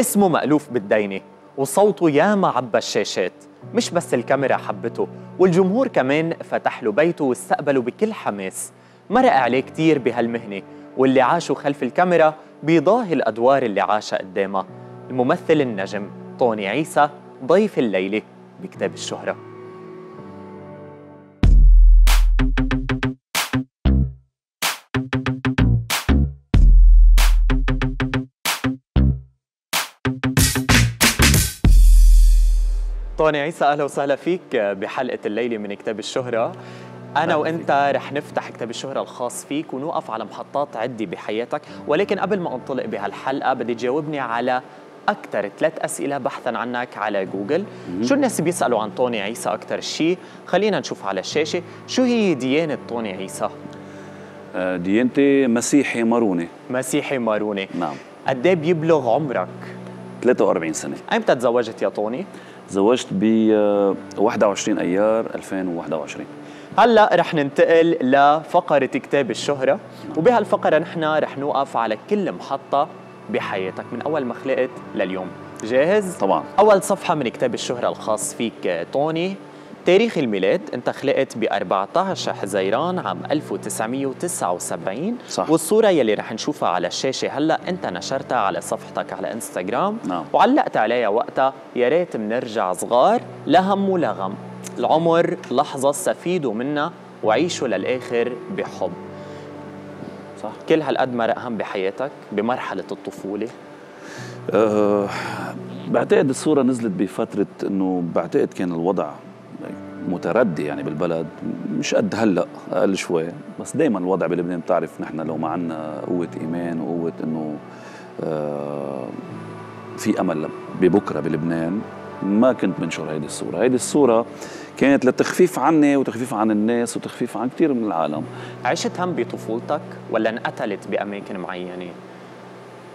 اسمه مألوف بالدينة وصوته ياما عبى الشاشات مش بس الكاميرا حبته والجمهور كمان فتح له بيته واستقبله بكل حماس. مرق عليه كتير بهالمهنة واللي عاشوا خلف الكاميرا بيضاهي الأدوار اللي عاشها قدامها. الممثل النجم طوني عيسى ضيف الليلة بكتاب الشهرة. طوني عيسى أهلا وسهلا فيك بحلقة الليلة من كتاب الشهرة. أنا وأنت رح نفتح كتاب الشهرة الخاص فيك ونوقف على محطات عده بحياتك. ولكن قبل ما أنطلق بهالحلقة بدي تجاوبني على أكثر ثلاث أسئلة بحثا عنك على جوجل. شو الناس بيسألوا عن طوني عيسى أكثر شيء خلينا نشوف على الشاشة. شو هي ديانة طوني عيسى؟ آه، ديانتي مسيحي ماروني. مسيحي ماروني. نعم. قد إيه بيبلغ عمرك؟ 43 سنة. ايمتى تزوجت يا طوني تزوجت ب 21 أيار 2021 هلا رح ننتقل لفقرة كتاب الشهرة وبهالفقرة نحن رح نوقف على كل محطة بحياتك من أول ما خلقت لليوم. جاهز؟ طبعا. أول صفحة من كتاب الشهرة الخاص فيك توني. تاريخ الميلاد انت خلقت ب 14 حزيران عام 1979 صح. والصورة يلي رح نشوفها على الشاشة هلا انت نشرتها على صفحتك على إنستغرام. نعم. وعلقت عليها وقتها يا ريت بنرجع صغار لا هم ولا غم العمر لحظة استفيدوا منها وعيشوا للآخر بحب. صح. كل هالقد مرق هم بحياتك بمرحلة الطفولة؟ أه بعتقد الصورة نزلت بفترة إنه بعتقد كان الوضع متردي يعني بالبلد مش قد هلأ أقل شوي. بس دائما الوضع بلبنان بتعرف نحن لو ما عندنا قوة إيمان وقوة إنه آه في أمل ببكرة بلبنان ما كنت بنشر هيدي الصورة. هيدي الصورة كانت لتخفيف عني وتخفيف عن الناس وتخفيف عن كثير من العالم. عشت هم بطفولتك ولا انقتلت بأماكن معينة؟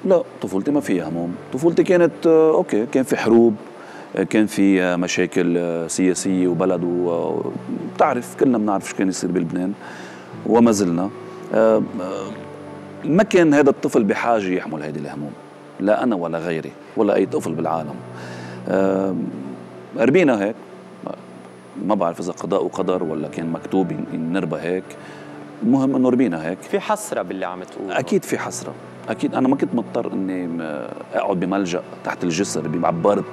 لا طفولتي ما فيها هموم. طفولتي كانت آه، أوكي كان في حروب كان في مشاكل سياسية وبلد وبتعرف كلنا بنعرف شو كان يصير بلبنان وما زلنا. ما كان هذا الطفل بحاجة يحمل هذه الهموم لا أنا ولا غيري ولا أي طفل بالعالم. ربينا هيك ما بعرف إذا قضاء وقدر ولا كان مكتوب نربى هيك. المهم إنه ربينا هيك. في حسرة باللي عم تقوله. أكيد في حسرة. أكيد أنا ما كنت مضطر إني أقعد بملجأ تحت الجسر بعباره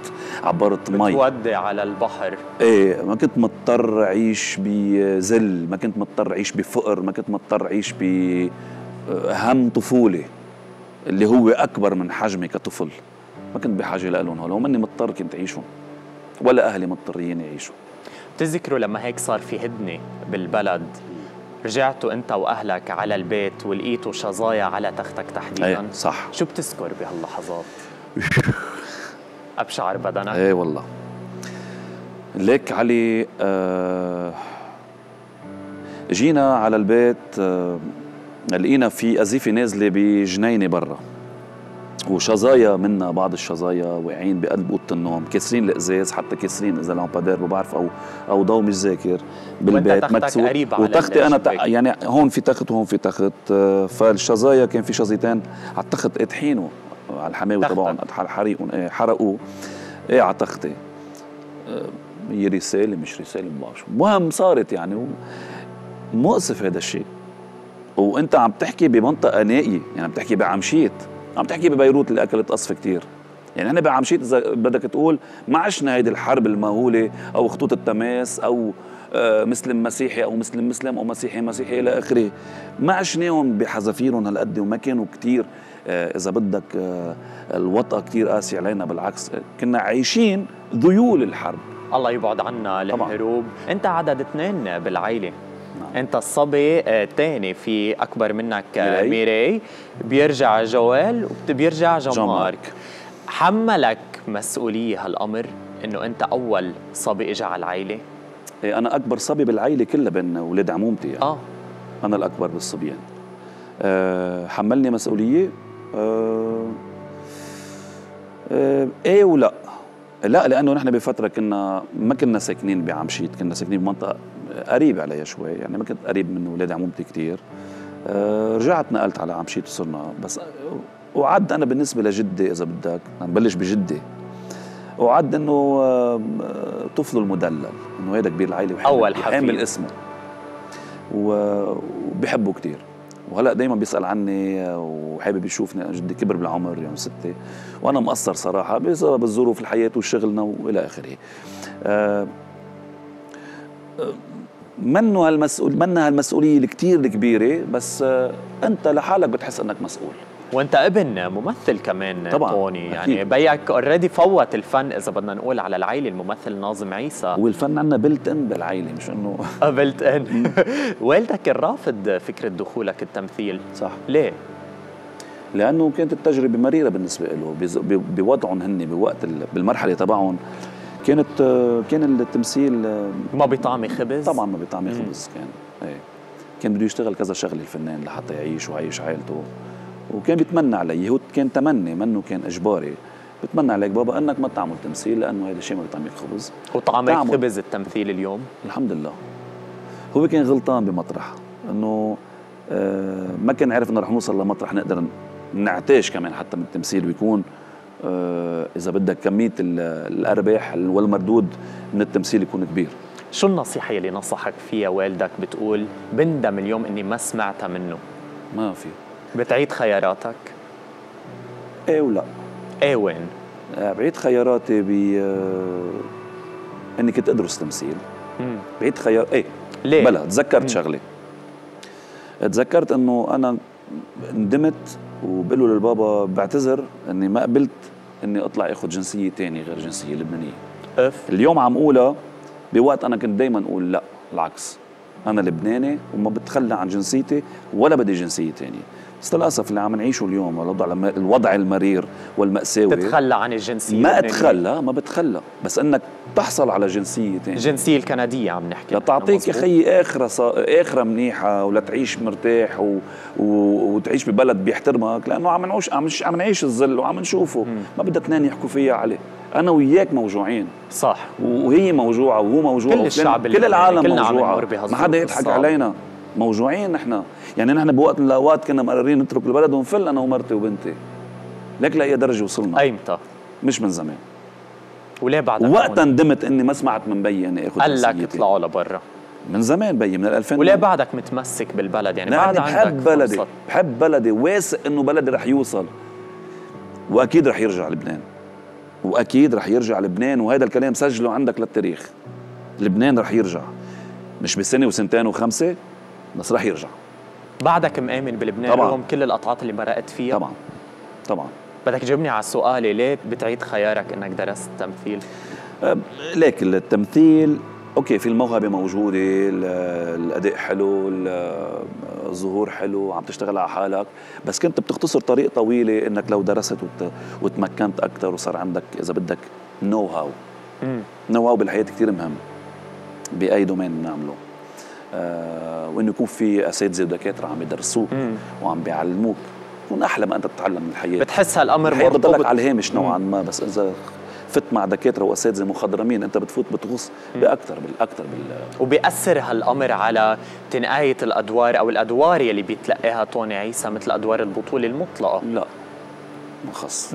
عباره مي. بتودع على البحر. إيه ما كنت مضطر أعيش بذل ما كنت مضطر أعيش بفقر ما كنت مضطر أعيش بهم طفولة اللي هو أكبر من حجمي كطفل. ما كنت بحاجة لهم هول وماني مضطر كنت أعيشهم. ولا أهلي مضطرين يعيشوا. بتذكروا لما هيك صار في هدنة بالبلد رجعتوا أنت وأهلك على البيت ولقيتوا شظايا على تختك تحديدا. إيه صح. شو بتذكر بهاللحظات؟ أبشعر بدنك. إيه والله. ليك علي آه جينا على البيت آه لقينا في قذيفه نازلة بجنينة برا. وشظايا منا بعض الشظايا واقعين بقلب أوضة النوم كاسرين الإزاز حتى كاسرين إذا لامبادير ما بعرف أو أو ضوء مش ذاكر بالبيت مكسور. وتختي أنا تق... يعني هون في تخت وهون في تخت فالشظايا كان في شظيتين على التخت اطحينوا على الحماوي تبعهم حريقهم إيه حرقوه. إيه على تختي. هي رسالة مش رسالة ما بعرف المهم صارت يعني و... مؤسف هذا الشيء. وأنت عم تحكي بمنطقة نائية يعني عم تحكي بعمشيت. عم تحكي ببيروت اللي أكلت قصف كثير يعني إحنا بعمشيت إذا بدك تقول ما عشنا هيدي الحرب المهولة أو خطوط التماس أو آه، مسلم مسيحي أو مسلم مسلم أو مسيحي مسيحي إلى آخره. ما عشناهم بحذافيرهم هالقد وما كانوا كثير آه، إذا بدك آه، الوطأة كثير قاسي علينا. بالعكس كنا عايشين ذيول الحرب. الله يبعد عنا الهروب أنت عدد اثنين بالعائلة. أنت الصبي الثاني في أكبر منك ميري, ميري بيرجع جوال وبيرجع جمارك حملك مسؤولية هالأمر إنه أنت أول صبي اجى على العائله إيه أنا أكبر صبي بالعائله كلها بين أولاد عمومتي يعني. آه. أنا الأكبر بالصبيان. أه حملني مسؤولية. أه أه إيه ولا. لا لأنه نحن بفترة كنا ما كنا ساكنين بعمشيت كنا ساكنين بمنطقة قريبه علي شوي يعني ما كنت قريب من أولاد عمومتي كثير أه رجعت نقلت على عمشيت وصرنا بس وعد أنا بالنسبة لجدي إذا بدك نبلش بجدي. وعد إنه طفله المدلل إنه هيدا كبير العائله أول حفيد. حامل اسمه. وبحبه كثير وهلأ دائما بيسأل عني وحابب يشوفني جدي كبر بالعمر يوم ستة. وأنا مقصر صراحة بسبب الظروف الحياة وشغلنا والى آخره. آه منه هالمسؤول منها هالمسؤولية الكثير الكبيرة بس آه أنت لحالك بتحس إنك مسؤول. وأنت ابن ممثل كمان طبعا طوني يعني بيك already فوت الفن إذا بدنا نقول على العيلة الممثل ناظم عيسى. والفن عندنا بلت ان بالعيلة مش إنه بلت ان والدك كان رافض فكرة دخولك التمثيل. صح. ليه؟ لأنه كانت التجربة مريرة بالنسبة له بوضعهم هن بوقت بالمرحلة تبعهم. كانت كان التمثيل ما بيطعمي خبز؟ طبعا ما بيطعمي خبز كان إيه. كان بده يشتغل كذا شغلة الفنان لحتى يعيش ويعيش عائلته وكان بيتمنى علي هو كان تمني منه كان إجباري. بتمنى عليك بابا إنك ما تعمل تمثيل لأنه هذا الشيء ما بيطعمك خبز. وطعمك خبز التمثيل اليوم؟ الحمد لله. هو كان غلطان بمطرح إنه آه ما كان عارف إنه رح نوصل لمطرح نقدر نعتاش كمان حتى من التمثيل ويكون آه إذا بدك كمية الأرباح والمردود من التمثيل يكون كبير شو النصيحة اللي نصحك فيها والدك بتقول بندم اليوم إني ما سمعتها منه ما في بتعيد خياراتك؟ إيه ولا إيه وين؟ آه بعيد خياراتي ب آه إني كنت أدرس تمثيل مم. بعيد خيار إيه ليه؟ بلا تذكرت شغلة تذكرت إنه أنا ندمت وبقول له للبابا بعتذر إني ما قبلت إني أطلع آخذ جنسية ثانية غير جنسية لبنانية. إف؟ اليوم عم قولها بوقت أنا كنت دائما أقول لا العكس. أنا لبناني وما بتخلى عن جنسيتي ولا بدي جنسية ثانية بس للأسف اللي عم نعيشه اليوم الوضع الوضع المرير والمأساوي. تتخلى عن الجنسية ما اتخلى ما بتخلى. بس إنك تحصل على جنسيه ثانية الجنسية الكندية عم نحكي. لتعطيك يا خيي آخرة صا... آخرة منيحة ولتعيش مرتاح و... و... وتعيش ببلد بيحترمك لأنه عم نعيش عم, عم نعيش الظل وعم نشوفه. مم. ما بدها اثنين يحكوا فيها عليه أنا وياك موجوعين. صح. وهي موجوعة وهو موجوع كل الشعب كل العالم موجوعه ما حدا يضحك علينا. موجوعين نحن. يعني نحن بوقت من الأوقات كنا مقررين نترك البلد ونفل أنا ومرتي وبنتي. ليك لأي درجة وصلنا. ايمتى مش من زمان. وليه بعد وقتها ندمت إني ما سمعت من بيي إني آخذ قال لك اطلعوا لبرا. من زمان بيي من 2000 وليه بعدك متمسك بالبلد؟ يعني بعد عندك بحب بلدي فرصة. بحب بلدي. واثق إنه بلدي رح يوصل. وأكيد رح يرجع لبنان. وأكيد رح يرجع لبنان. وهذا الكلام سجله عندك للتاريخ. لبنان رح يرجع. مش بسنة وسنتين وخمسة بس رح يرجع. بعدك مآمن بلبنان طبعا. رغم كل القطعات اللي مرقت فيها. طبعا. طبعا. بدك تجاوبني على السؤال ليه بتعيد خيارك إنك درست تمثيل؟ ليك التمثيل أوكي في الموهبة موجودة الأداء حلو الظهور حلو عم تشتغل على حالك بس كنت بتختصر طريق طويلة إنك لو درست وت... وتمكنت أكثر وصار عندك إذا بدك know-how know-how بالحياة كثير مهم بأي domaine بنعمله وإنه يكون في أساتذة ودكاتره عم يدرسوك وعم بيعلموك. يكون أحلى ما أنت تتعلم من الحياة. بتحس هالأمر مرتبط على الهامش نوعا ما بس إذا فت مع دكاترة وأساتذة مخضرمين أنت بتفوت بتغوص باكثر بالأكثر بال وبيأثر هالأمر على تنقاية الأدوار أو الأدوار يلي بيتلقاها توني عيسى مثل أدوار البطولة المطلقة. لا. ما خص.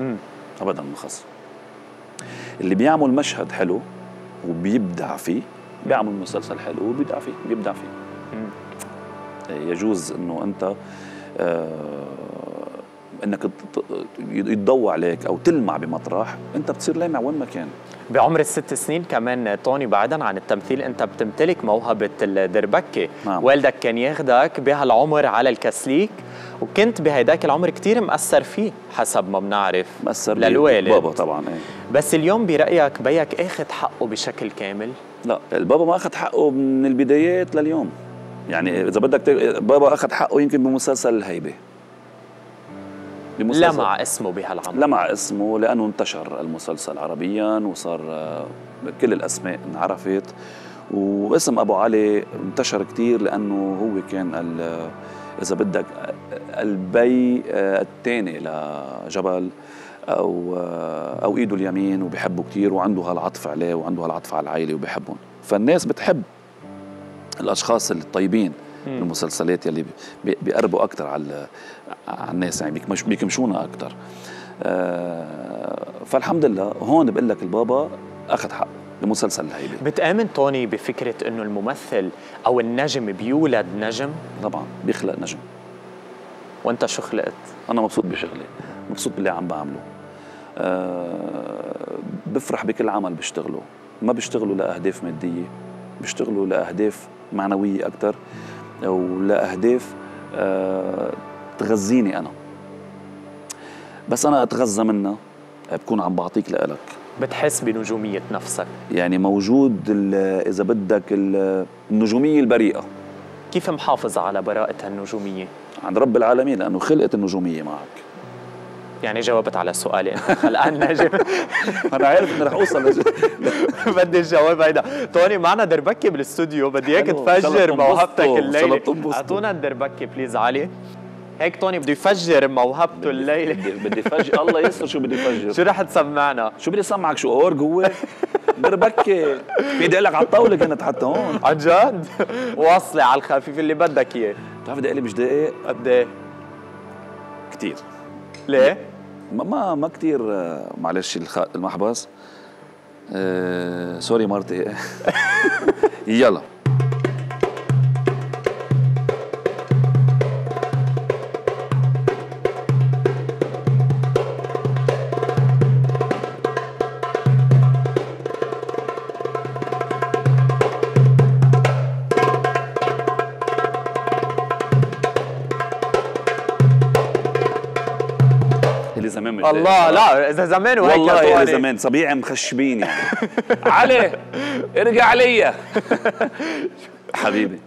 ابدا ما خص. اللي بيعمل مشهد حلو وبيبدع فيه بيعمل مسلسل حلو وبيبدع فيه بيبدع فيه. يجوز إنه أنت آه إنك يتضوى عليك أو تلمع بمطرح أنت بتصير لامع وين ما كان بعمر الست سنين كمان توني بعيدا عن التمثيل أنت بتمتلك موهبة الدربكة نعم. والدك كان ياخدك بهالعمر على الكسليك وكنت بهيداك العمر كتير مأثر فيه حسب ما بنعرف مأثر للوالد بابا طبعا إيه. بس اليوم برأيك بيك أخذ حقه بشكل كامل؟ لا البابا ما أخذ حقه من البدايات لليوم يعني إذا بدك بابا أخذ حقه يمكن بمسلسل الهيبة لمع اسمه بهالعمل لمع اسمه لأنه انتشر المسلسل عربيا وصار كل الأسماء انعرفت. واسم أبو علي انتشر كثير لأنه هو كان إذا بدك البي الثاني لجبل أو أو إيده اليمين وبيحبه كثير وعنده هالعطف عليه وعنده هالعطف على العائلة وبيحبهم. فالناس بتحب الأشخاص الطيبين المسلسلات يلي بي- بيقربوا أكثر على على الناس يعني بيكمش بيكمشونا أكثر آه، فالحمد لله هون بقول لك البابا أخذ حقه بمسلسل الهيبة. بتآمن توني بفكرة إنه الممثل أو النجم بيولد نجم؟ طبعا بيخلق نجم. وأنت شو خلقت؟ أنا مبسوط بشغلي مبسوط باللي عم بعمله. أه بفرح بكل عمل بشتغله. ما بشتغله لأهداف مادية بشتغله لأهداف معنوية أكثر أو لأهداف أه تغذيني أنا. بس أنا أتغذى منها بكون عم بعطيك لإلك. بتحس بنجومية نفسك. يعني موجود إذا بدك ال- النجومية البريئة. كيف محافظ على براءة هالنجومية؟ عند رب العالمين لأنه خلقت النجومية معك. يعني جاوبت على سؤالي انت الآن نجم. أنا عارف اني رح أوصل لج- بدي الجواب هيدا. توني معنا دربكة بالاستوديو بدي إياك تفجر موهبتك الليلة. أعطونا الدربكة بليز علي. هيك توني بده يفجر موهبته الليلة. بدي فجأة الله يستر شو بدي فجر. شو رح تسمعنا؟ شو بدي اسمعك شو اورج هو بربكة بدي لك على الطاولة كانت حتى هون عن جد؟ واصلة على الخفيف اللي بدك إياه. بتعرف بدي مش دقيق؟ قد إيه؟ كثير ليه؟ ما ما, ما كثير معلش الخ... المحبس. آه سوري مرتي. يلا. الله. لا إذا زمان وهيك والله توني. زمان صبيعي مخشبين يعني علي ارجع عليا حبيبي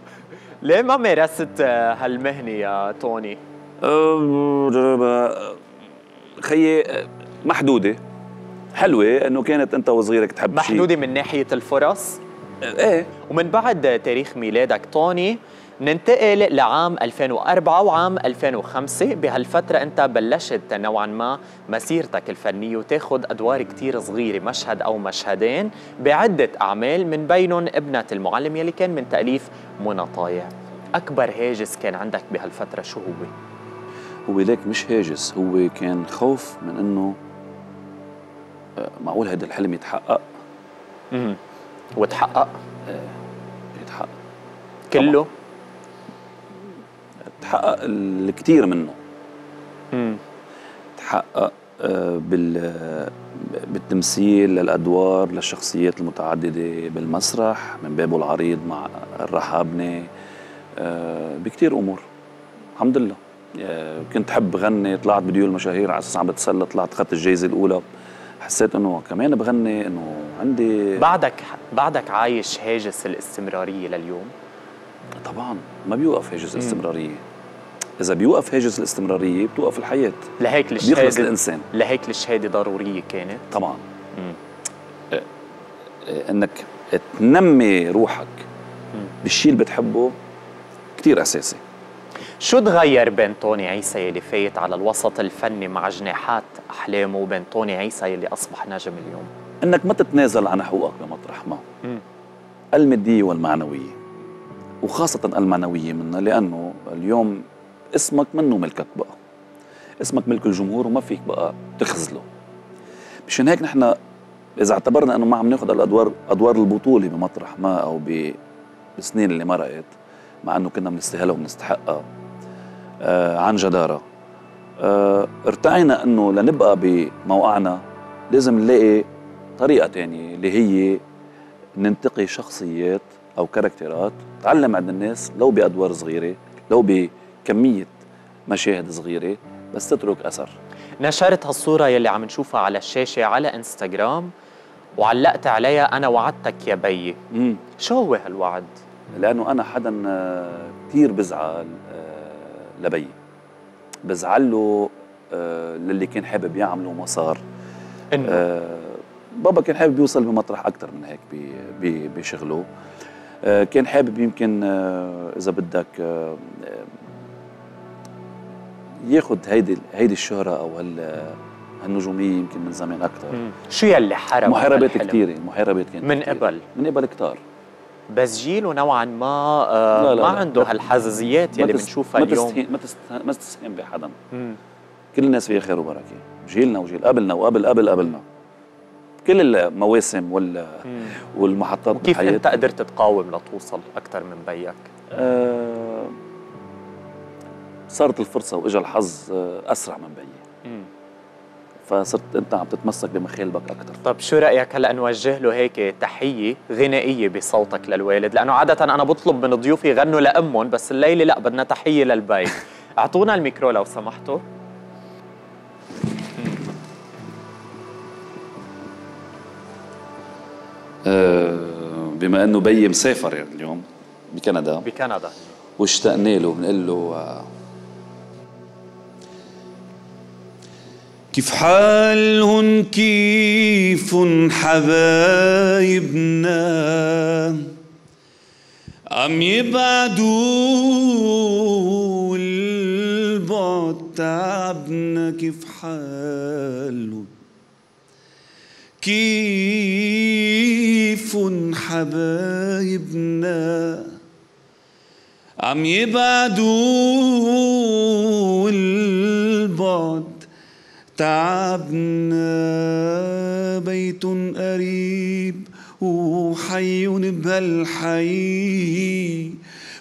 ليه ما مارست آه، هالمهنة يا توني؟ خيي أه، محدودة حلوة إنه كانت أنت وصغيرك تحب شيء محدودة من ناحية الفرص إيه ومن بعد تاريخ ميلادك توني ننتقل لعام 2004 وعام 2005 بهالفترة أنت بلشت نوعا ما مسيرتك الفنية وتاخد أدوار كتير صغيرة مشهد أو مشهدين بعدة أعمال من بينهم ابنة المعلم يلي كان من تأليف منى طايع أكبر هاجس كان عندك بهالفترة شو هو؟ هو ليك مش هاجس هو كان خوف من إنه أه، معقول هذا الحلم يتحقق مم. وتحقق يتحقق كله؟ تحقق الكثير منه. مم. تحقق آه، بال بالتمثيل للأدوار للشخصيات المتعددة بالمسرح من بابه العريض مع الرحابنه آه، بكثير أمور. الحمد لله. آه، كنت حب غني طلعت بديول المشاهير على أساس عم بتسلى طلعت اخذت الجائزه الأولى. حسيت إنه كمان بغني إنه عندي بعدك بعدك عايش هاجس الاستمرارية لليوم؟ طبعا. ما بيوقف هاجس الاستمرارية. إذا بيوقف هاجس الاستمرارية بتوقف الحياة. لهيك بيخلص الشهادة الإنسان. لهيك الشهادة ضرورية كانت. طبعا. مم. إنك تنمي روحك بالشيء اللي بتحبه كثير أساسي. شو تغير بين طوني عيسى يلي فايت على الوسط الفني مع جناحات احلامه وبين طوني عيسى يلي أصبح نجم اليوم؟ إنك ما تتنازل عن حقوقك بمطرح ما. المادية والمعنوية وخاصة المعنوية منها لأنه اليوم اسمك منه ملكك بقى؟ اسمك ملك الجمهور وما فيك بقى تخزله مشان هيك نحن إذا اعتبرنا إنه ما عم ناخذ الادوار أدوار البطولة بمطرح ما أو ب- بالسنين اللي مرقت مع إنه كنا بنستاهلها وبنستحقها. آه عن جدارة. آه ارتعينا إنه لنبقى بموقعنا لازم نلاقي طريقة تانية اللي هي ننتقي شخصيات أو كاركترات تعلم عند الناس لو بأدوار صغيرة لو بكميه مشاهد صغيرة بس تترك أثر. نشرت هالصورة يلي عم نشوفها على الشاشة على إنستغرام وعلقت عليها أنا وعدتك يا بيي مم. شو هو هالوعد؟ لأنه أنا حدا آه، كثير بزعل آه، لبي. بزعل له آه، للي كان حابب يعمله وما صار آه، بابا كان حابب يوصل بمطرح أكثر من هيك بشغله. كان حابب يمكن إذا بدك ياخذ هيدي هيدي الشهرة أو هال هالنجوميه يمكن من زمان أكثر. شو يلي حرم؟ محاربات؟ كثيره محاربات كانت من. قبل؟ من قبل كتار. بس جيله نوعا ما آه لا لا ما لا. عنده هالحزازيات يلي بنشوفها اليوم. ما تستهين ما تستهين بحدا كل الناس فيها خير وبركة. جيلنا وجيل قبلنا وقبل قبل قبلنا. كل المواسم وال والمحطات وكيف أنت قدرت تقاوم لتوصل أكثر من بيك؟ أه صارت الفرصة وإجا الحظ آه، أسرع من بيي فصرت أنت عم تتمسك بمخالبك أكثر طب شو رأيك هلأ نوجه له هيك تحية غنائية بصوتك للوالد؟ لأنه عادة أنا بطلب من ضيوفي يغنوا لأمهم بس الليلة لأ بدنا تحية للبي أعطونا الميكرو لو سمحتوا. آه، بما أنه بيي مسافر اليوم بكندا بكندا. واشتقنا له بنقول له كيف حالهن كيف حبايبنا. عم يبعدوا البعد تعبنا كيف حالهم كيف حبايبنا؟ عم يبعدوا تعبنا بيت قريب وحي بهالحي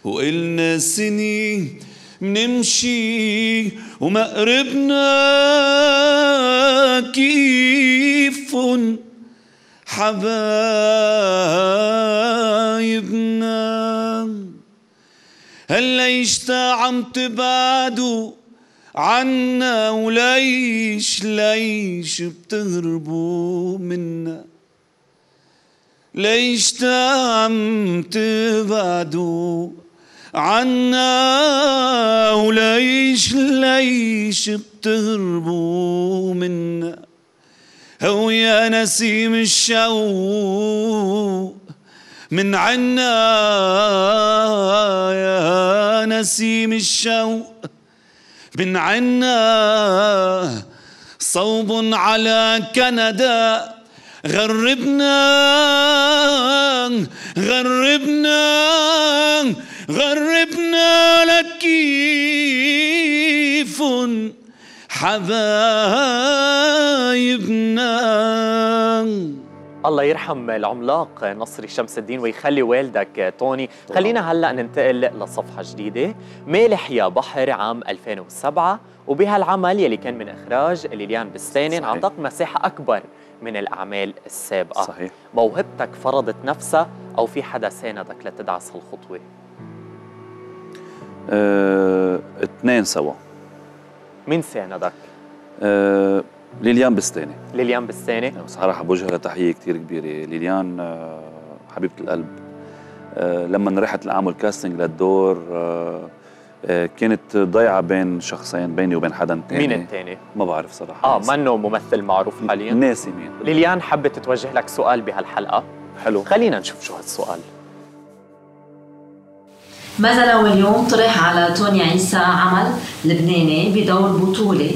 وإلنا سنين منمشي ومقربنا كيف حبايبنا. هلا عم تبعدوا؟ عنا وليش ليش بتهربوا منا؟ ليش عم تبعدوا عنا وليش ليش بتهربوا منا؟ هو يا نسيم الشوق من عنا يا نسيم الشوق من عنا صوب على كندا. غربنا غربنا غربنا لك كيف حبايبنا. الله يرحم العملاق نصري شمس الدين ويخلي والدك توني. خلينا هلأ ننتقل لصفحة جديدة. مالح يا بحر عام 2007 وبهالعمل يلي كان من إخراج ليليان بستاني اعطاك مساحة أكبر من الأعمال السابقة. صحيح. موهبتك فرضت نفسها أو في حدا ساندك لتدعس هالخطوه أه، اثنين سوا. مين ساندك؟ أه ليليان بستاني. ليليان بستاني. صراحة بوجه لها تحية كثير كبيرة. ليليان أه حبيبة القلب. أه لما رحت لأعمل كاستنج للدور آه، كانت ضيعة بين شخصين بيني وبين حدا تاني. مين الثاني؟ ما بعرف صراحة. آه منه ممثل معروف حاليا؟ ناسي مين. ليليان حبت توجه لك سؤال بهالحلقة. حلو. خلينا نشوف شو هالسؤال. ماذا لو اليوم طرح على توني عيسى عمل لبناني بدور بطولة.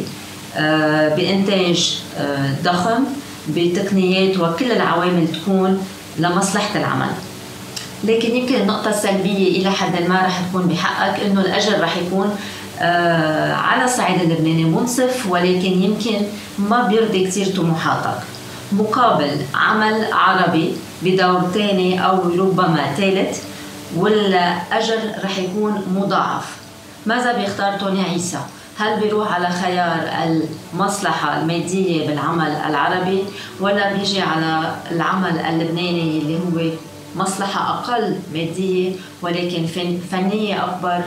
آه، بإنتاج آه، ضخم بتقنيات وكل العوامل تكون لمصلحة العمل. لكن يمكن النقطة السلبية إلى حد ما رح تكون بحقك إنه الأجر رح يكون آه على الصعيد اللبناني منصف ولكن يمكن ما بيرضي كثير طموحاتك. مقابل عمل عربي بدور ثاني أو ربما ثالث والأجر رح يكون مضاعف. ماذا بيختار توني عيسى؟ هل بيروح على خيار المصلحة المادية بالعمل العربي ولا بيجي على العمل اللبناني اللي هو مصلحة أقل مادية ولكن فنية أكبر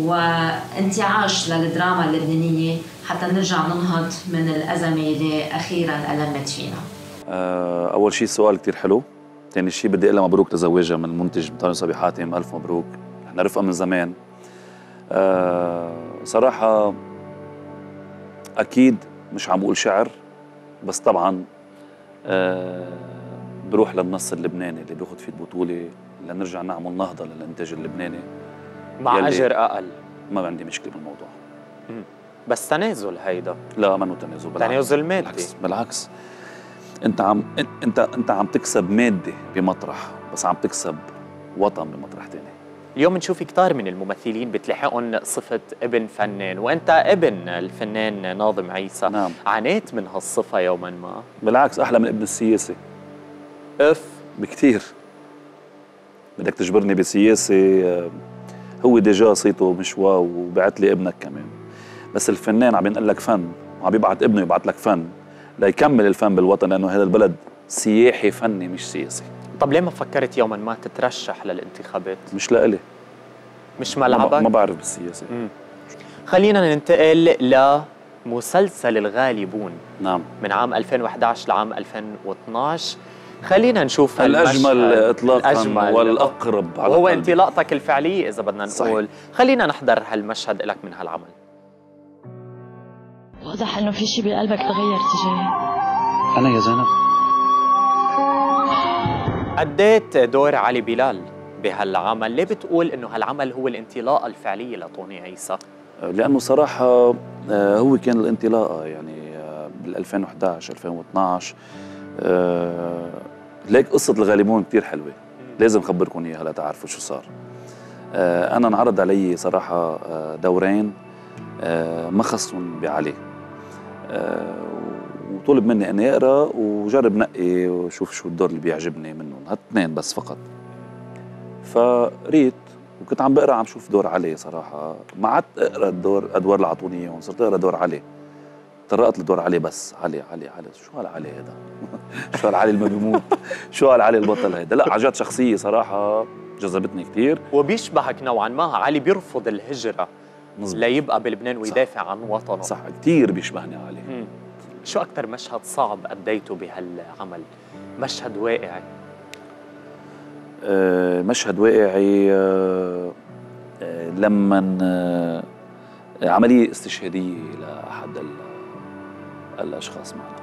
وانتعاش للدراما اللبنانية حتى نرجع ننهض من الأزمة اللي أخيرا ألمت فينا؟ آه، أول شيء سؤال كتير حلو. ثاني شيء بدي أقول مبروك تزوجها من المنتج طارق صبي حاتم ألف مبروك. نحن رفقة من زمان. صراحة أكيد مش عم بقول شعر بس طبعا أه بروح للنص اللبناني اللي بياخذ فيه البطولة لنرجع نعمل نهضة للإنتاج اللبناني. مع أجر أقل. ما عندي مشكلة بالموضوع. مم. بس تنازل هيدا. لا منه تنازل بالعكس. تنازل مادي. بالعكس بالعكس. انت عم انت انت عم تكسب ماده بمطرح بس عم تكسب وطن بمطرح تاني. اليوم بنشوف كتار من الممثلين بتلاحقهم صفة ابن فنان وأنت ابن الفنان ناظم عيسى. نعم. عانيت من هالصفة يوما ما؟ بالعكس أحلى من ابن السياسي. إف؟ بكثير بدك تجبرني بسياسه آه، هو déjà صيته مش wow وبعت لي ابنك كمان. بس الفنان عم ينقل لك فن وعم يبعت ابنه يبعت لك فن. ليكمل الفن بالوطن لأنه هذا البلد سياحي فني مش سياسي. طب ليه ما فكرت يوما ما تترشح للانتخابات؟ مش لإلي. مش ملعبك ما بعرف بالسياسة. مم. خلينا ننتقل لمسلسل الغالبون. نعم. من عام 2011 لعام 2012 خلينا نشوف الأجمل. اطلاقا الأجمل. والأقرب على وهو. انطلاقتك الفعلية إذا بدنا صحيح. نقول. خلينا نحضر هالمشهد لك من هالعمل. واضح إنه في شيء بقلبك تغير تجاهي أنا يا زينب. أديت دور علي بلال بهالعمل. ليه بتقول إنه هالعمل هو الانطلاقة الفعلية لطوني عيسى؟ لأنه صراحة آه، هو كان الانطلاقه يعني آه، بال 2011 2012 آه، ليك قصة الغالبون كثير حلوة. لازم خبركم إياها لتعرفوا شو صار. آه، أنا انعرض علي صراحة آه، دورين ما خصهم بعلي. وطلب مني اني اقرا وجرب نقي وشوف شو الدور اللي بيعجبني منهم هالاثنين بس فقط. فقريت وكنت عم بقرأ عم شوف دور علي صراحة. ما عدت أقرأ الدور أدوار اللي اعطوني اياهم صرت أقرأ دور علي. طرقت لدور علي بس. علي علي علي. شو هالعلي هذا شو هالعلي اللي ما بيموت؟ شو هالعلي البطل هيدا؟ لا عجبت شخصية صراحة. جذبتني كثير وبيشبهك نوعا ما. علي بيرفض الهجرة مزبوط ليبقى بلبنان ويدافع عن وطنه. صح كثير بيشبهني علي. شو أكثر مشهد صعب أديته بهالعمل؟ مشهد واقعي. آه، مشهد واقعي آه، آه، لما آه، عملية استشهادية لأحد ال- الأشخاص معنا.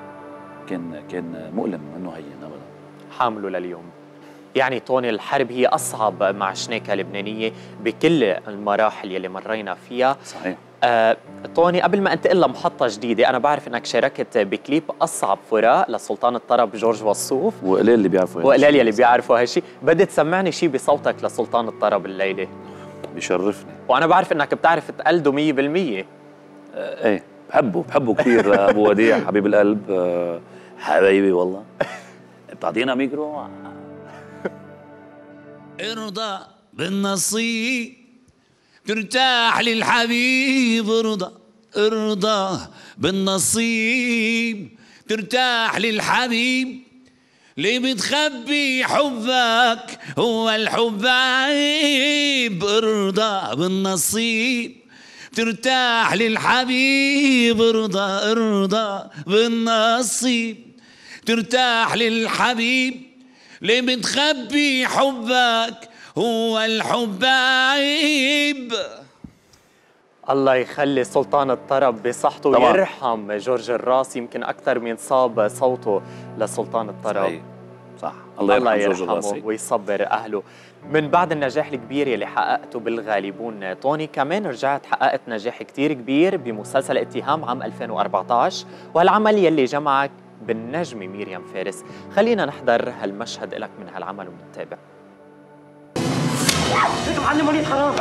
كان كان مؤلم إنه هين ابدا. حامله لليوم. يعني طوني الحرب هي أصعب مع شنيكة لبنانية بكل المراحل يلي مرينا فيها. صحيح. آه، طوني قبل ما انتقل لمحطة جديدة أنا بعرف أنك شاركت بكليب أصعب فراق لسلطان الطرب جورج وصوف وقليل اللي بيعرفوا الشيء. يلي بيعرفوا هالشي. بدي تسمعني شي بصوتك لسلطان الطرب الليلة. بيشرفني. وأنا بعرف أنك بتعرف تقلده مية بالمية. آه، إيه بحبه بحبه كثير أبو وديع حبيب القلب. آه، حبايبي والله. بتعطينا ميكرو؟ ارضى بالنصيب. ترتاح للحبيب ارضى ارضى بالنصيب. ترتاح للحبيب ليه بتخبي حبك هو الحب عيب ارضى بالنصيب. ترتاح للحبيب ارضى ارضى بالنصيب. ترتاح للحبيب ليه بتخبي حبك هو الحب عيب الله يخلي سلطان الطرب بصحته طبعاً. ويرحم جورج الراس يمكن أكثر من صاب صوته لسلطان الطرب. صحيح. صح. الله الله يرحم جورج يرحمه الراسي. ويصبر أهله. من بعد النجاح الكبير يلي حققته بالغالبون طوني كمان رجعت حققت نجاح كتير كبير بمسلسل اتهام عام 2014 وهالعمل يلي جمعك بالنجمة ميريام فارس. خلينا نحضر هالمشهد لك من هالعمل ونتابع انت معلم وليد حرام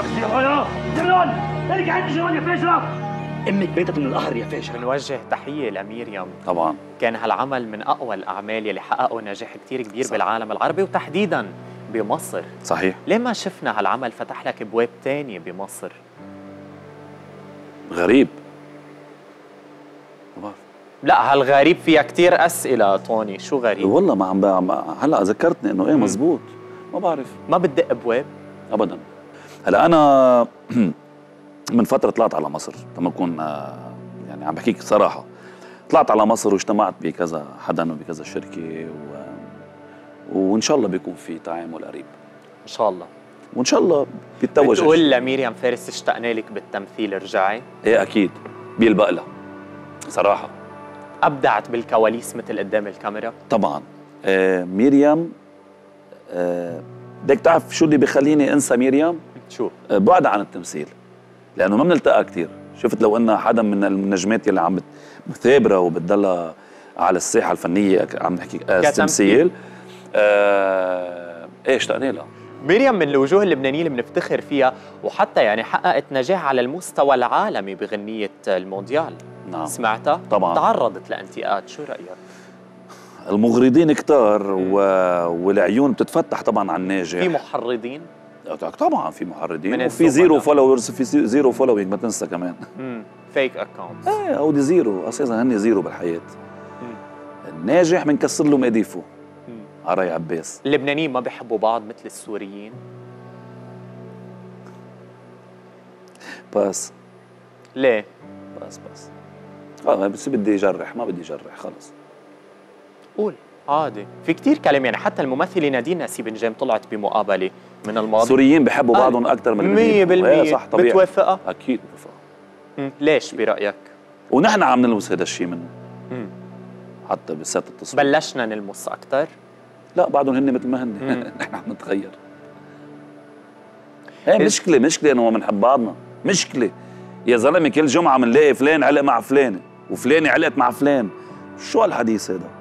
جرون ارجع انت يا فاشرة إمك بيتك من القهر يا فاشرة بنوجه تحية لميريام طبعا. كان هالعمل من أقوى الأعمال يلي حققوا نجاح كتير كبير صح. بالعالم العربي وتحديدا بمصر. صحيح. ليه ما شفنا هالعمل فتح لك ابواب تانية بمصر؟ غريب. ما بعرف. لا هالغريب فيها كتير أسئلة طوني شو غريب؟ والله ما عم بع- هلأ ذكرتني إنه إيه مزبوط. ما بعرف. ما بتدق ابواب ابدا. هلا أنا من فترة طلعت على مصر لما اكون آه، يعني عم بحكيك صراحة. طلعت على مصر واجتمعت بكذا حدا وبكذا شركة و... وإن شاء الله بيكون في تعامل قريب. إن شاء الله. وإن شاء الله بيتوج بتقول لميريام فارس اشتقنا لك بالتمثيل ارجعي إيه أكيد. بيلبق لها. صراحة. أبدعت بالكواليس مثل قدام الكاميرا؟ طبعا. آه ميريام آه بدك تعرف شو اللي بخليني انسى ميريام؟ شو؟ آه بعد عن التمثيل. لأنه ما بنلتقى كثير شفت لو إنها حدا من النجمات يلي عم مثابره وبتضلها على الساحة الفنية عم نحكي آه كتمثيل. تمثيل. آه إيه اشتقنا لها؟ مريم من الوجوه اللبنانية اللي بنفتخر فيها وحتى يعني حققت نجاح على المستوى العالمي بغنية المونديال. نعم. سمعتها؟ طبعاً. تعرضت لانتقاد. شو رأيك؟ المغرضين كتار و... والعيون بتتفتح طبعا على الناجح. في محرضين؟ طبعا في محرضين. وفي. zero followers في ze- zero following ما تنسى كمان. فيك account إيه هودي zero أساسا هن zero بالحياة. الناجح بنكسر له مقاديفه ع راي عباس. اللبنانيين ما بيحبوا بعض مثل السوريين. بس. ليه؟ بس بس. آه بس بدي اجرح ما بدي اجرح خلص قول. عادي. في كتير كلام يعني حتى الممثلة نادين نسيب نجيم طلعت بمقابلة من الماضي. السوريين بحبوا آه، بعضهم أكثر من مية اللبنانيين. بالمية. إيه صح طبيعي. بتوافقها؟ أكيد بوافقها مم. ليش برأيك؟ ونحن عم نلمس هذا الشيء منه. مم. حتى بسات التصوير. بلشنا نلمس أكتر؟ لا بعدهم هن مثل ما هن نحن عم نتغير. هي مشكلة مشكلة إنه ما بنحب بعضنا. مشكلة. يا زلمة كل جمعة بنلاقي فلان علق مع فلانة وفلانة علقت مع فلان. شو هالحديث هذا؟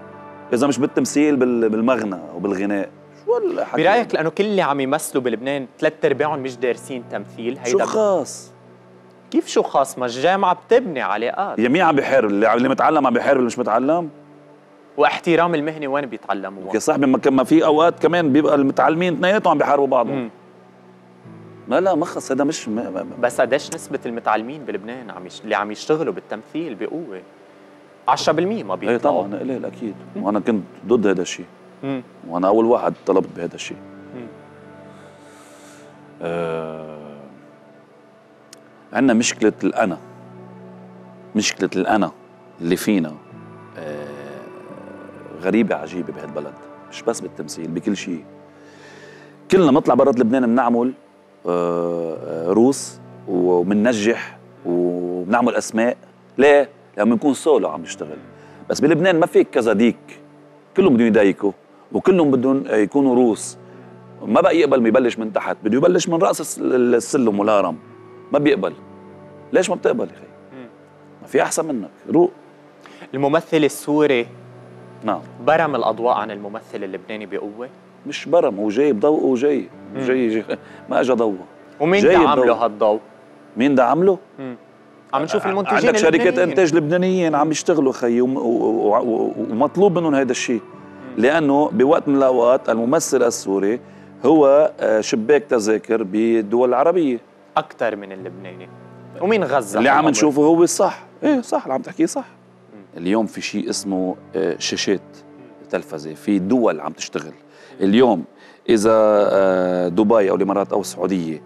إذا مش بالتمثيل بال- بالمغنى أو بالغناء شو هالحكي برأيك لأنه كل اللي عم يمثلوا بلبنان ثلاث أرباعهم مش دارسين تمثيل شو هيدا خاص؟ كيف شو خاص ما الجامعة بتبني علاقات يا مين عم بيحارب اللي اللي متعلم عم بيحارب اللي مش متعلم؟ واحترام المهنة وين بيتعلموها؟ يا صاحبي ما كان ما في أوقات كمان بيبقى المتعلمين اثنيناتهم عم بيحاربوا بعضهم مم. لا لا مخص هذا مش ما ما ما بس قديش نسبة المتعلمين بلبنان عم يش... اللي عم يشتغلوا بالتمثيل بقوة 10% ما إيه بيطلعوا طبعا قليل أكيد. وأنا كنت ضد هذا الشيء. وأنا أول واحد طلبت بهذا الشيء. آه عندنا مشكلة الأنا. مشكلة الأنا اللي فينا آه غريبة عجيبة بهالبلد مش بس بالتمثيل بكل شيء. كلنا بنطلع برات لبنان بنعمل آه آه، روس وبننجح وبنعمل أسماء. ليه؟ لما بنكون سولو عم نشتغل بس بلبنان ما فيك كذا ديك. كلهم بدهم يضايقوا وكلهم بدهم يكونوا روس. ما بقى يقبل ما يبلش من تحت بده يبلش من رأس الس- السلم والهرم. ما بيقبل. ليش ما بتقبل يا أخي؟ ما في أحسن منك. روق. الممثل السوري نعم. برم الأضواء عن الممثل اللبناني بقوة؟ مش برم هو جاي بضوءه وجاي. جاي, جاي. ما اجى ضوء. ومين دعم له الضوء. هالضوء؟ مين ده عمله؟ عم نشوف المنتجين عندك شركات. إنتاج لبنانيين عم يشتغلوا خيي ومطلوب منهم هذا الشيء لأنه بوقت من الأوقات الممثل السوري هو آه، شباك تذاكر بالدول العربيه أكثر من اللبناني. ومين غزة؟ اللي عم؟ نشوفه هو الصح إيه صح اللي عم تحكيه صح. اليوم في شيء اسمه آه، شاشات تلفزة في دول عم تشتغل. اليوم إذا آه، دبي أو الإمارات أو السعودية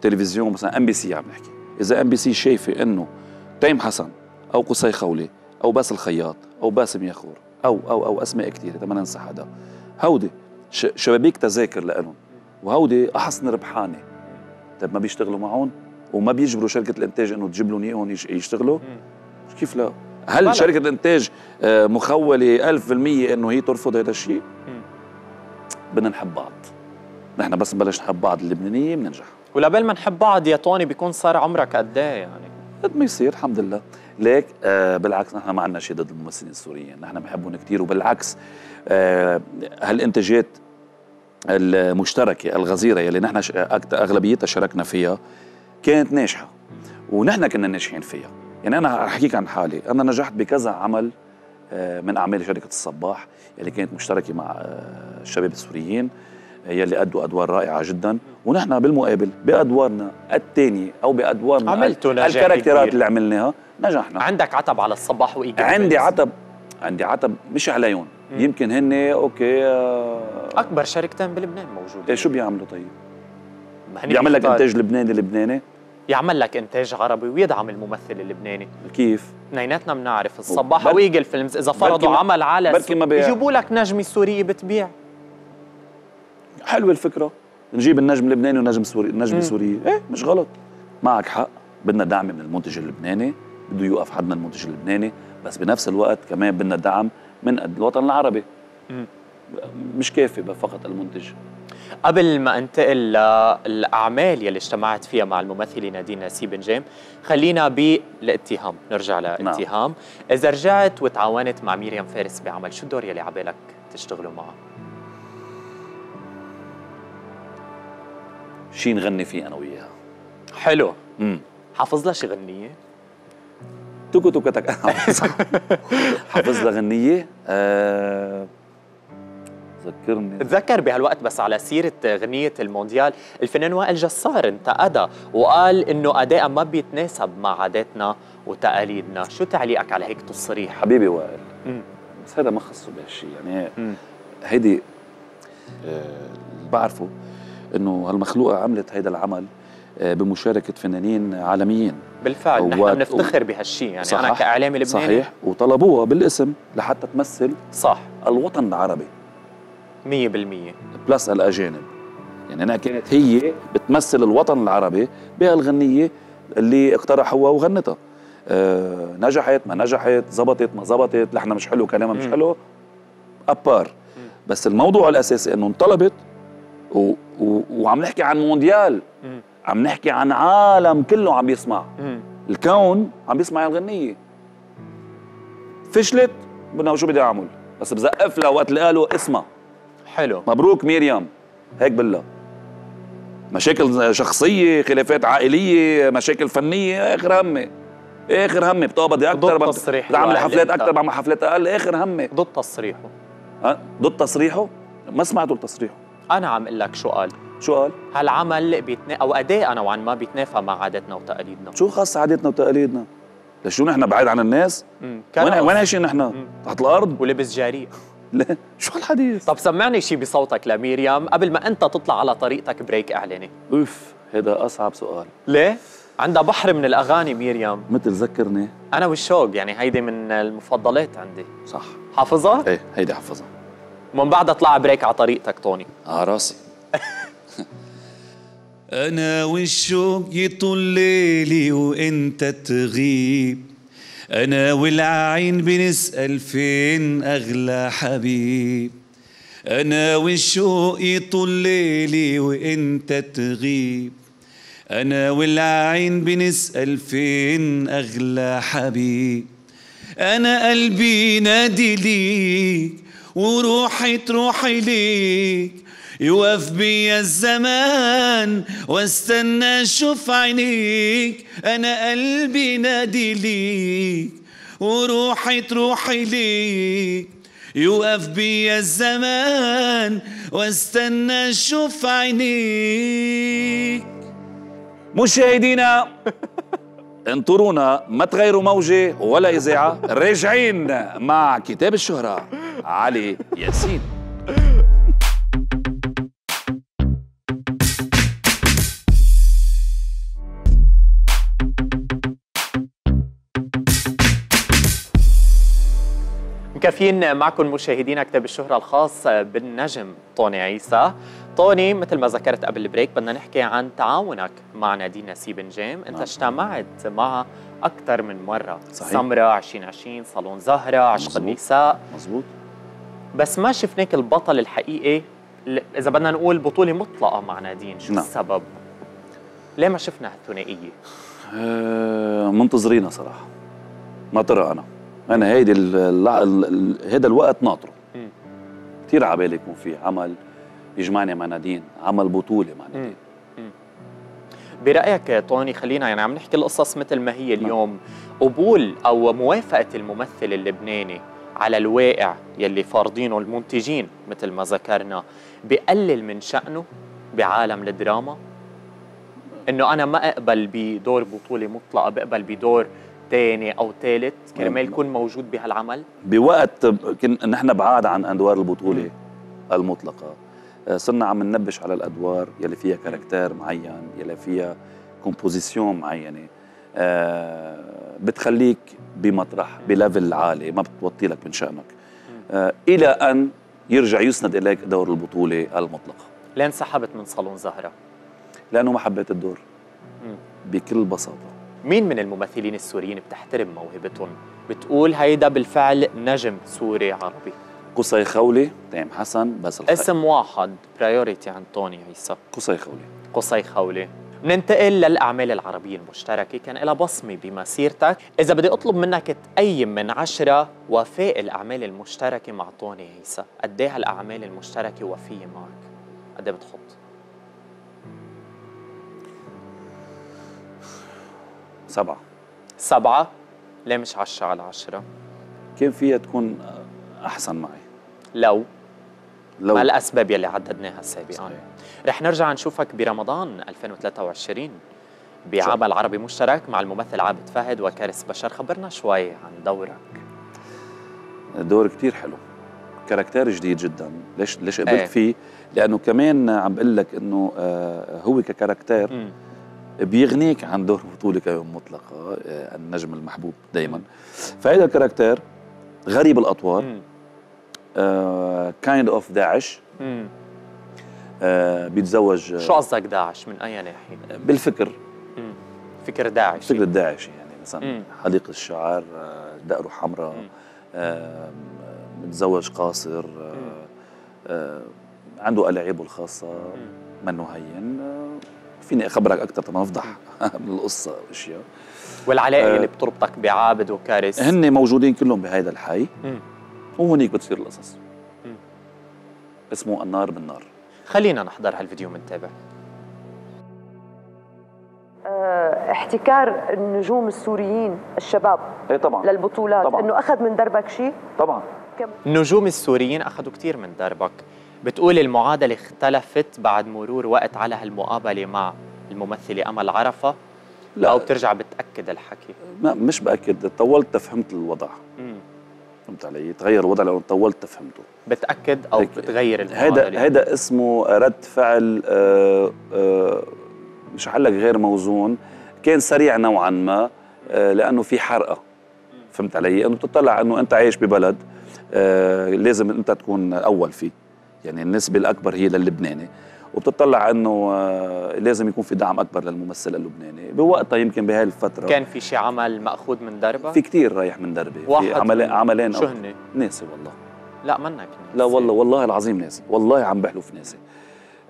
تلفزيون مثلا إم بي سي عم نحكي. إذا ام بي سي شايفه إنه تيم حسن أو قصي خولي أو باسل الخياط أو باسم ياخور أو أو أو أسماء كثيره ما ننسى حدا هودي شبابيك تذاكر لهم وهودي احسن ربحانه طيب ما بيشتغلوا معهم؟ وما بيجبروا شركة الإنتاج إنه تجيب لهم إياهم يش- يشتغلوا؟ كيف لا؟ هل. شركة الإنتاج آه، مخولة 1000% إنه هي ترفض هذا الشيء؟ بدنا نحب بعض. نحن بس نبلش نحب بعض اللبنانيه بننجح. ولبل ما نحب بعض يا طوني بيكون صار عمرك قد إيه يعني؟ قد ما يصير الحمد لله. ليك آه بالعكس نحن ما عندنا شيء ضد الممثلين السوريين. نحن بنحبهم كثير وبالعكس آه هالانتاجات المشتركة الغزيرة يلي نحن أغلبيتها شاركنا فيها كانت ناجحة. ونحن كنا ناجحين فيها. يعني أنا أحكيك عن حالي. أنا نجحت بكذا عمل آه، من أعمال شركة الصباح يلي كانت مشتركة مع آه، الشباب السوريين. آه، يلي أدوا أدوار رائعة جدا ونحن بالمقابل بأدوارنا الثانية أو بأدوارنا عملتوا نجاح الكاركترات كبير. اللي عملناها نجحنا عندك عتب على الصباح و Eagle عندي. عتب عندي عتب مش عليهم يمكن هن okay آه، أكبر شركتين بلبنان موجودين إيه شو بيعملوا طيب؟ بيعمل لك إنتاج لبناني لبناني يعمل لك إنتاج عربي ويدعم الممثل اللبناني كيف؟ اثنيناتنا بنعرف الصباح و Eagle Films إذا فرضوا عمل على بركي ما بيع. يجيبوا لك نجمه سوريه بتبيع حلوة الفكرة. نجيب النجم اللبناني ونجم سوري النجم السوري إيه مش غلط. معك حق. بدنا دعم من المنتج اللبناني. بده يوقف حدنا المنتج اللبناني. بس بنفس الوقت كمان بدنا دعم من الوطن العربي. مش كافي فقط المنتج. قبل ما انتقل للأعمال يلي اجتمعت فيها مع الممثلة نادين نسيب نجيم خلينا بالاتهام. نرجع لاتهام. إذا رجعت وتعاونت مع ميريام فارس بعمل شو الدور يلي عبالك تشتغلوا معه؟ شي نغني فيه أنا وياها. حلو. امم حافظ لها شي غنية؟ توكو توكو تك. حافظ لها غنية. آه ذكرني. تذكر بهالوقت بس على سيرة غنية المونديال الفنان وائل جسار انتقدها وقال إنه أداء ما بيتناسب مع عاداتنا وتقاليدنا. شو تعليقك على هيك تصريح؟ حبيبي وائل. مم. بس هذا ما خصه بهالشيء يعني. هيدي آه، اللي بعرفه. إنه هالمخلوقة عملت هيدا العمل آه، بمشاركة فنانين عالميين. بالفعل نحن هو- بنفتخر بهالشيء يعني صح. أنا كإعلامي لبناني. صحيح. وطلبوها بالاسم لحتى تمثل صح. الوطن العربي. 100% بلس الأجانب. يعني أنا كانت هي بتمثل الوطن العربي بهالغنية اللي اقترحوها وغنتها. أه نجحت ما نجحت زبطت ما زبطت لحنا مش حلو كلامها مش. حلو أبار. بس الموضوع الأساسي إنه انطلبت و... و... وعم نحكي عن مونديال. مم. عم نحكي عن عالم كله عم يسمع مم. الكون عم بيسمع الغنية. فشلت بدنا شو بدي أعمل. بس بزقف لها وقت اللي قالوا اسمع حلو. مبروك ميريام. هيك بالله مشاكل شخصية خلافات عائلية مشاكل فنية آخر همي آخر همي بتقبضي أكثر ضد تصريح بدي وائل حفلات أنت. أكثر بعمل حفلات أقل آخر همي ضد تصريحه. ها؟ ضد تصريحه؟ ما سمعتوا التصريح أنا عم أقول لك شو قال شو قال هالعمل بيتنا أو اداء نوعا ما بيتنافى مع عاداتنا وتقاليدنا. شو خاص عاداتنا وتقاليدنا؟ لشو نحن بعيد عن الناس. وين وين عايشين نحن؟ تحت الأرض؟ ولبس جريء لا. شو هالحديث؟ طب سمعني شي بصوتك لميريام قبل ما أنت تطلع على طريقتك break إعلاني. أوف هذا أصعب سؤال. ليه؟ عندها بحر من الأغاني ميريام. مثل ذكرني. أنا والشوق يعني هيدي من المفضلات عندي. صح. حافظها؟ إيه هيدي حفظها من بعدها اطلع بريك على طريقتك توني. آه راسي. أنا والشوق يطول ليلي وأنت تغيب. أنا والعين بنسأل فين أغلى حبيب. أنا والشوق يطول ليلي وأنت تغيب. أنا والعين بنسأل فين أغلى حبيب. أنا قلبي نادي ليك وروحي تروحي ليك يوقف بيا الزمان واستنى أشوف عينيك. أنا قلبي نادي ليك وروحي تروحي ليك يوقف بيا الزمان واستنى أشوف عينيك. مشاهدينا انطرونا ما تغيروا موجة ولا إذاعة. راجعين مع كتاب الشهرة. علي ياسين. مكفيين معكم مشاهدينا كتاب الشهرة الخاص بالنجم طوني عيسى. طوني مثل ما ذكرت قبل البريك بدنا نحكي عن تعاونك مع نادين نسيب نجام أنت نعم. اجتمعت معها أكثر من مرة صحيح. سمرة 2020 صالون زهرة عشق مزبوط. النساء مزبوط بس ما شفناك البطل الحقيقي إذا بدنا نقول بطولة مطلقة مع نادين شو نعم. السبب؟ ليه ما شفنا هالثنائية؟ آه منتظرينا صراحة ناطرة أنا أنا هيدي هيدا الوقت ناطره. كثير عبالي يكون في عمل يجمعني مع نادين عمل بطولة مع نادين برأيك طوني خلينا يعني عم نحكي القصص مثل ما هي اليوم. قبول أو موافقة الممثل اللبناني على الواقع يلي فارضينه المنتجين مثل ما ذكرنا بقلل من شأنه بعالم الدراما؟ إنه أنا ما أقبل بدور بطولة مطلقة بقبل بدور تاني أو ثالث كرمال يكون موجود بهالعمل؟ بوقت كن نحن بعاد عن ادوار البطولة المطلقة. آه، صرنا عم ننبش على الأدوار يلي فيها caractère معين يلي فيها composition معينة. آه، بتخليك بمطرح ب level عالي ما بتوطي لك من شأنك. آه، إلى أن يرجع يسند إليك دور البطولة المطلقة. ليه انسحبت من صالون زهرة؟ لأنه ما حبيت الدور. بكل بساطة. مين من الممثلين السوريين بتحترم موهبتهم؟ بتقول هيدا بالفعل نجم سوري عربي. قصي خولي. تيم حسن باسل اسم واحد priority عند توني عيسى. قصي خولي. قصي خولي. ننتقل للأعمال العربية المشتركة. كان لها بصمة بمسيرتك. إذا بدي أطلب منك تقيم من عشرة وفاء الأعمال المشتركة مع طوني عيسى. قد إيه هالأعمال المشتركة وفية معك؟ قد إيه بتحط سبعة. سبعة؟ ليه مش عشرة على عشرة؟ كان فيها تكون أحسن معي؟ لو. لو. ما الأسباب يلي عددناها سابقا. رح نرجع نشوفك برمضان 2023 بعمل عربي مشترك مع الممثل عابد فهد وكارث بشر خبرنا شوي عن دورك. دور كتير حلو. caractère جديد جدا. ليش ليش قبلت إيه. فيه؟ لأنه كمان عم بقول لك إنه آه، هو ك caractère مم. بيغنيك عن دور بطولة كيوم مطلقة آه، النجم المحبوب دايما. فهذا ال caractère غريب الأطوار. مم. kind of داعش. آه، بيتزوج آه، شو قصدك داعش من أي ناحية؟ بالفكر مم. فكر داعش فكرة داعش يعني مثلا مم. حليقة الشعر آه، دقنه حمراء مم. آه، متزوج قاصر آه، آه، عنده ألاعيبه الخاصة منه هين آه، فيني أخبرك أكثر طبعا أفضح من القصة وأشياء والعلاقة آه. اللي بتربطك بعابد وكارث هن موجودين كلهم بهذا الحي. وهونيك بتصير القصص. اسمه النار بالنار خلينا نحضر هالفيديو منتابع آه، احتكار النجوم السوريين الشباب إيه طبعا. للبطولات. طبعاً. إنه أخذ من دربك شيء طبعا. النجوم السوريين أخذوا كتير من دربك. بتقول المعادلة اختلفت بعد مرور وقت على هالمقابلة مع الممثلة أمل عرفة لا. أو بترجع بتأكد الحكي؟ ما مش بأكد. طولت فهمت الوضع. مم. فهمت علي؟ تغير الوضع لأنه طولت فهمته. بتأكد أو هيك. بتغير هيدا هيدا اسمه رد فعل آه آه مش حلك غير موزون كان سريع نوعا ما آه لأنه في حرقة. فهمت علي؟ إنه بتطلع إنه أنت عايش ببلد لازم أنت تكون أول فيه. يعني النسبة الأكبر هي للبناني. وبتطلع إنه آه لازم يكون في دعم أكبر للممثل اللبناني. بوقتها يمكن بهاي الفترة كان في شي عمل مأخوذ من دربك؟ في كتير رايح من دربي واحد. في عملين عملين شو هن؟ ناسي والله. لا منك لا والله والله العظيم ناسي. والله عم بحلف ناسي.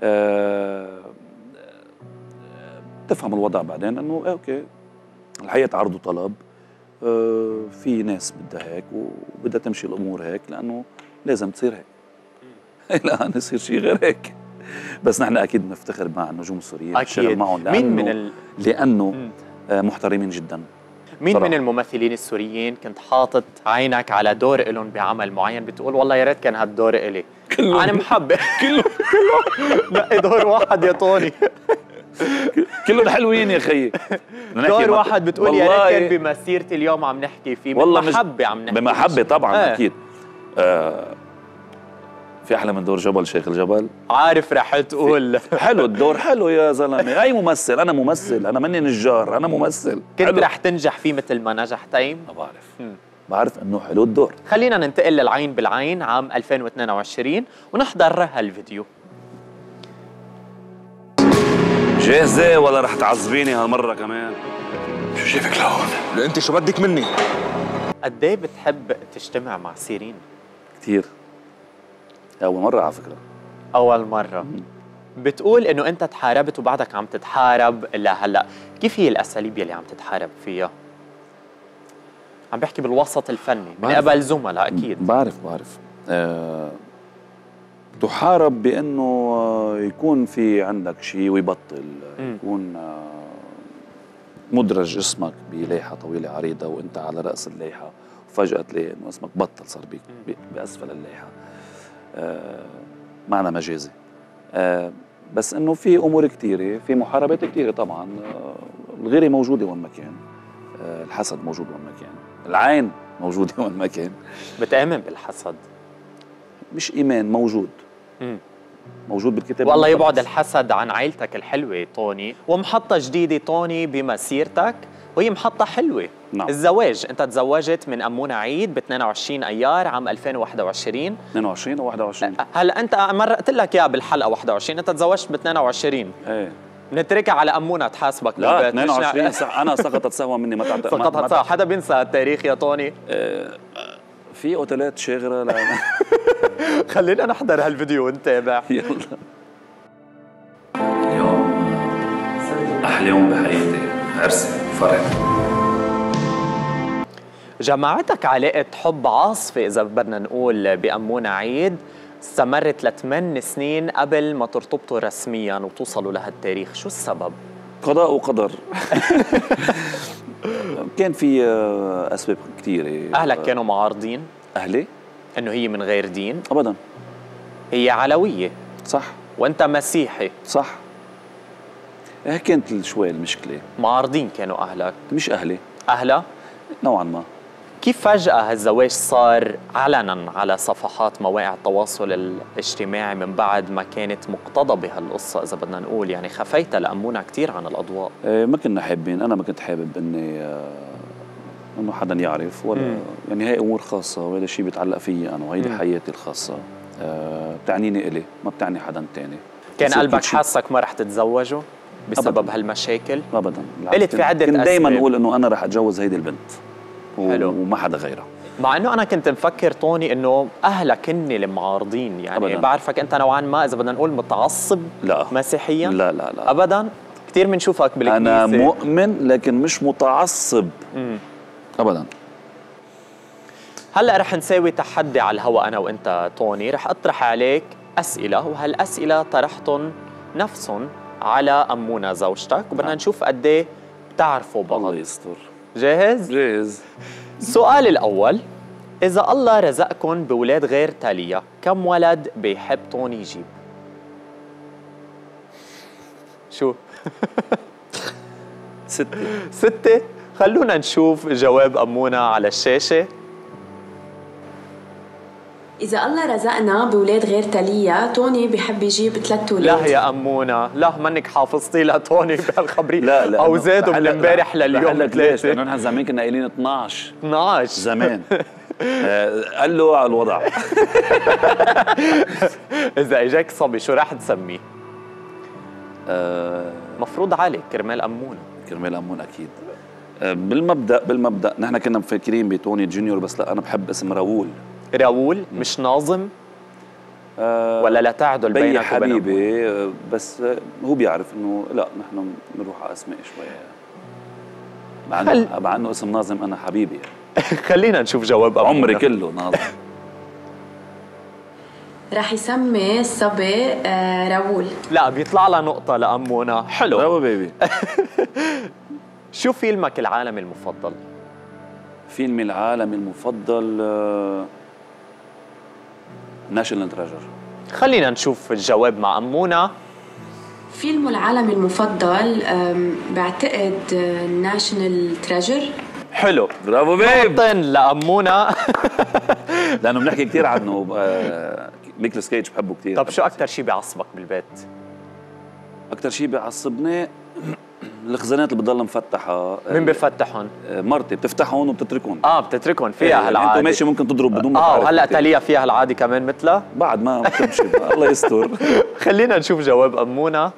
أه تفهم الوضع بعدين إنه إيه أوكي. الحقيقة عرض وطلب. أه في ناس بدها هيك وبدها تمشي الأمور هيك لأنه لازم تصير هيك. لا يصير شيء غير هيك. بس نحن أكيد بنفتخر مع النجوم السوريين أكيد. معهم مين من ال... لأنه مم. آه، محترمين جدا. مين صراحة. من الممثلين السوريين كنت حاطط عينك على دور إلهم بعمل معين؟ بتقول والله يا ريت كان هالدور إلي. كله أنا محبة كله كله نقي دور واحد يا طوني. كلهم حلوين يا خيي دور واحد بتقول يا ريت كان بمسيرتي اليوم عم نحكي فيه. والله بمحبة عم نحكي. بمحبة طبعا آه. أكيد. آه في أحلى من دور جبل شيخ الجبل؟ عارف رح تقول. حلو الدور حلو يا زلمة. أي ممثل؟ أنا ممثل. أنا ماني نجار أنا ممثل. كنت حلو. رح تنجح فيه مثل ما نجح تيم. ما بعرف. بعرف إنه حلو الدور. خلينا ننتقل للعين بالعين عام 2022 ونحضر هالفيديو. جاهزة ولا رح تعذبيني هالمرة كمان؟ شو جايبك لهون؟ أنت شو بدك مني؟ قد إيه بتحب تجتمع مع سيرين؟ كثير أول مرة على فكرة. أول مرة. بتقول إنه أنت تحاربت وبعدك عم تتحارب؟ لهلا كيف هي الأساليب يلي عم تتحارب فيها؟ عم بحكي بالوسط الفني من. قبل زملاء أكيد. بعرف بعرف. آه تحارب بأنه يكون في عندك شيء ويبطل. يكون آه مدرج اسمك بلائحه طويلة عريضة وأنت على رأس اللائحه وفجأة تلاقي إنه اسمك بطل صار بأسفل اللائحه معنى مجازي. آه بس إنه في أمور كثيره في محاربات كثيره طبعا آه الغيره موجودة وين ما كان. آه الحسد موجود وين ما كان. العين موجودة وين ما كان. بتآمن بالحسد. مش إيمان موجود. مم. موجود بالكتاب والله. يبعد الحسد عن عائلتك الحلوة طوني ومحطة جديدة طوني بمسيرتك وهي محطة حلوة. نعم. الزواج. انت تزوجت من أمونة عيد ب 22 أيار عام 2021 22 أو 21 هلا انت مرقت لك اياها بالحلقة 21 انت تزوجت ب 22 إيه. نتركها على أمونة تحاسبك. لا بالبيت. مش 22 نع- ساعة. أنا سقطت سهوا مني ما تعت... ما- ما سقطت صح حدا بينسى التاريخ يا طوني؟ في أوتيلات شاغرة خلينا نحضر هالفيديو ونتابع. يلا. اليوم أحلى يوم بحياتي. عرسي فرح. جمعتك علاقة حب عاصفة إذا بدنا نقول بأمونة عيد استمرت لثمان سنين قبل ما ترتبطوا رسميا وتوصلوا لهالتاريخ. شو السبب؟ قضاء وقدر. كان في آه، أسباب كثيره أهلك كانوا معارضين؟ أهلي؟ إنه هي من غير دين؟ ابدا. هي علوية؟ صح. وأنت مسيحي؟ صح. هيك كانت شوي المشكلة. معارضين كانوا أهلك؟ مش أهلي. أهلها؟ نوعا ما. كيف فجأة هالزواج صار علنا على صفحات مواقع التواصل الاجتماعي من بعد ما كانت مقتضى بهالقصة إذا بدنا نقول يعني خفيت لأمونا كثير عن الأضواء إيه، ما كنا حابين أنا ما كنت حابب إني آه، إنه حدا يعرف ولا مم. يعني هي أمور خاصة وهذا شيء بيتعلق فيي أنا وهيدي. حياتي الخاصة آه، بتعنيني إلي ما بتعني حدا تاني كان قلبك. حاسك ما رح تتزوجه بسبب أبداً. هالمشاكل ابدا قلت في عدة كنت دائما أسباب. أقول إنه أنا رح أتجوز هيدي البنت حلو. وما حدا غيرها مع إنه أنا كنت مفكر طوني إنه أهلك هن المعارضين يعني أبداً. بعرفك أنت نوعا ما إذا بدنا نقول متعصب لا. مسيحيا. لا لا لا. ابدا. كثير بنشوفك بالكنيسه أنا مؤمن لكن مش متعصب. مم. ابدا. هلأ رح نساوي تحدي على الهواء أنا وأنت توني. رح أطرح عليك أسئلة وهالأسئلة طرحتهم نفسهم على أمونا زوجتك وبدنا نعم. نشوف قد إيه بتعرفوا بعض. الله يستر. جاهز؟ جاهز. السؤال الأول إذا الله رزقكم باولاد غير تالية كم ولد بيحب توني يجيب؟ شو؟ ستة. ستة؟ خلونا نشوف جواب أمونا على الشاشة. إذا الله رزقنا بولاد غير تالية توني بحب يجيب ثلاث ولاد لا يا أمونا لا منك حافظتي لها توني بهالخبرية لا لا أو أنا- زادوا من رح- امبارح رح- رح لليوم؟ ثلاثة. لأنه نحن زمان كنا قايلين 12 12 زمان. آه، قال له على الوضع. إذا إجاك صبي شو راح تسميه؟ آه، مفروض عليك كرمال أمونا كرمال امون أكيد. آه، بالمبدأ بالمبدأ نحن كنا مفكرين بتوني junior بس لا أنا بحب اسم راؤول. راؤول مش ناظم. آه، ولا لا تعدل بي بينك وبين؟ حبيبي آه، بس آه، هو بيعرف إنه لا نحن بنروح على أسماء شوي مع خل- انه مع إنه اسم ناظم أنا حبيبي. خلينا نشوف جواب أمونا عمري كله ناظم. رح يسمي الصبي آه، راؤول لا بيطلع لها نقطة لأمونا. حلو. برافو بيبي. شو فيلمك العالمي المفضل؟ فيلمي العالمي المفضل National Treasure خلينا نشوف الجواب مع أمونا. فيلمه العالمي المفضل بعتقد National Treasure حلو. برافو babe. نقطتين لأمونا. لأنه بنحكي كثير عنه آه، نيكلاس كيج بحبه كثير طب شو أكثر شيء بيعصبك بالبيت؟ أكثر شيء بيعصبني الخزانات اللي بتضل مفتحة مين بفتحهم؟ آه، مرتي بتفتحهم وبتتركهم آه بتتركهم فيها يعني انت هالعادة ماشي ممكن تضرب بدون ما آه وهلا. تاليا فيها العادة كمان مثلها؟ بعد ما بتمشي الله يستر. خلينا نشوف جواب أمونا